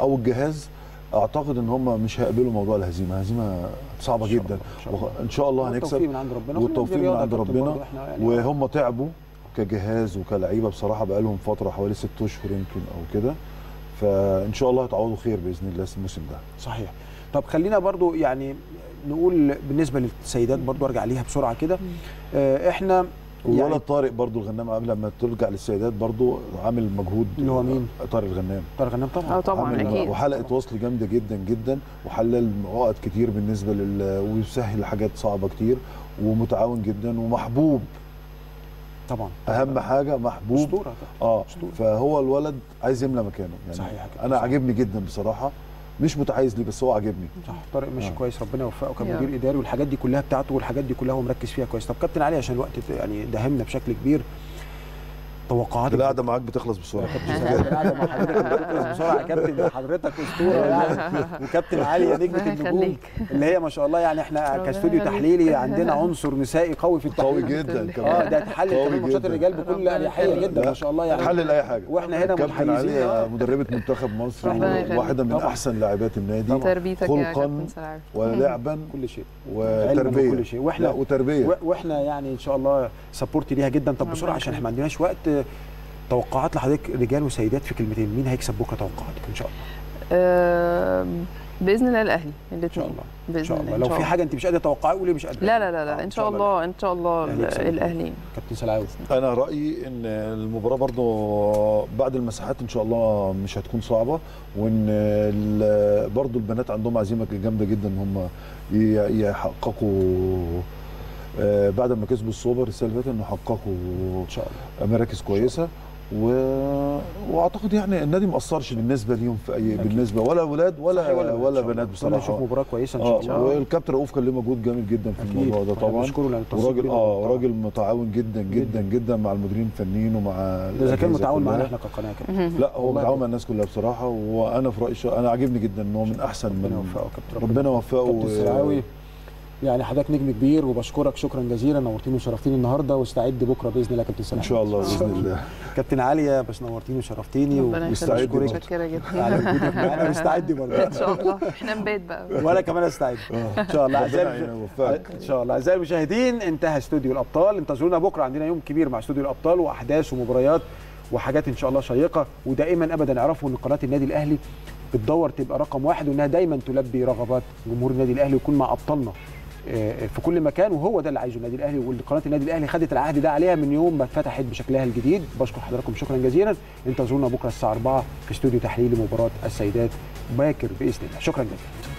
أو الجهاز أعتقد إن هم مش هيقبلوا موضوع الهزيمة. هزيمه صعبة إن جدا. شاء الله. إن شاء الله والتوفيق هنكسب من عند ربنا. والتوفيق من عند ربنا. يعني وهم تعبوا كجهاز وكلعيبة بصراحة بقى لهم فترة حوالي ست أشهر يمكن أو كده. فإن شاء الله هيتعوضوا خير بإذن الله الموسم ده. صحيح. طب خلينا برضو يعني نقول بالنسبة للسيدات برضو أرجع ليها بسرعة كده. آه، إحنا والولد يعني طارق برضو الغنام قبل لما ترجع للسيدات برضو عامل مجهود. اللي هو مين؟ طارق الغنام. طارق غنام طبعا. آه طبعا عامل أكيد. وحلقة وصل جامدة جدا جدا وحلل عقد كتير بالنسبة لل ويسهل حاجات صعبة كتير ومتعاون جدا ومحبوب. طبعا. أهم حاجة محبوب. أسطورة. آه أسطورة. فهو الولد عايز يملى مكانه. يعني صحيح. أنا. عاجبني جدا بصراحة. مش متحيز ليه بس هو عاجبني صح طارق ماشي آه. كويس ربنا يوفقه يا كمدير رب. إداري والحاجات دي كلها بتاعته والحاجات دي كلها هو مركز فيها كويس طب كابتن علي عشان الوقت يعني داهمنا بشكل كبير توقعاتك القعده معاك بتخلص بسرعة القعده مع حضرتك بتخلص بسرعة يا كابتن حضرتك أسطورة يعني وكابتن علي يا نجمة النجوم يخليك. اللي هي ما شاء الله يعني إحنا كاستوديو. تحليلي عندنا عنصر نسائي قوي في التحليل قوي جدا آه، آه كمان ده تحلل كمان ماتشات. الرجال بكل أريحية. جدا ما شاء الله يعني حلل أي حاجة وإحنا هنا كابتن علي مدربة منتخب مصر. واحدة من. أحسن لاعبات النادي تربيتك خلقا ولعبا كل شيء وتربية وكل شيء. واحنا- وتربية وإحنا يعني إن شاء الله سبورت ليها جدا طب بسرعة عشان. إحنا ما عندناش وقت آه، توقعات لحضرتك رجال وسيدات في كلمتين مين هيكسب بكرة توقعاتك إن شاء الله؟ بإذن الله الأهلي الاثنين إن شاء الله باذن شاء الله. لو في حاجة أنت مش قادرة تتوقعي قولي مش قادرة. لا لا لا, آه، لا إن شاء الله. إن شاء الله. الأهلي كابتن سلاوي أنا رأيي إن المباراة برضو بعد المساحات إن شاء الله مش هتكون صعبة وإن برضو البنات عندهم عزيمة جامدة جدا إن هم يحققوا آه، بعد ما كسبوا السوبر السنة اللي فاتت إنه حققوا ان شاء الله مراكز كويسة و... وأعتقد يعني النادي ما أثرش بالنسبة ليهم في اي بالنسبة ولا أولاد ولا ولا, ولا شاء. بنات كنا نشوف بصراحه مباراة كويسة إن شاء آه الله والكابتن رؤوف كان له مجهود جامد جدا في أكيد. الموضوع ده طبعا وراجل آه. راجل متعاون جدا جدا جدا مع المديرين الفنيين ومع إذا كان متعاون معانا. إحنا كقناة كابتن لا هو متعاون. مع الناس كلها بصراحة وأنا في رأيي أنا عاجبني جدا إن هو من أحسن ربنا من يوفقه كابتن ربنا وفقه كابتن السراوي يعني حضرتك نجم كبير وبشكرك شكرا جزيلا نورتيني وشرفتيني النهارده واستعد بكرة بإذن الله كابتن إن سراوي شاء الله بإذن الله. كابتن علي بس نورتيني وشرفتيني برضه. متشكرة جدا. على وجودك معانا. مستعد برضه. إن شاء الله. إحنا نبات بقى. وأنا كمان أستعد. إن شاء الله. أعزائي. إن شاء الله. أعزائي المشاهدين انتهى استوديو الأبطال. انتظرونا بكرة. عندنا يوم كبير مع استوديو الأبطال وأحداث ومباريات وحاجات إن شاء الله شيقة. ودائما ابدا اعرفوا إن قناة النادي الأهلي بتدور تبقى رقم واحد وإنها دايما تلبي رغبات جمهور النادي الأهلي ويكون مع أبطالنا. آه، في كل مكان وهو ده اللي عايزه. النادي الأهلي واللي قناة النادي الأهلي خدت العهد ده عليها من يوم ما اتفتحت بشكلها الجديد. بشكر حضراتكم شكرا جزيلا. انتظرونا بكرة الساعة 4 في استوديو تحليل مباراة السيدات باكر بإذن الله. شكرا جزيلا.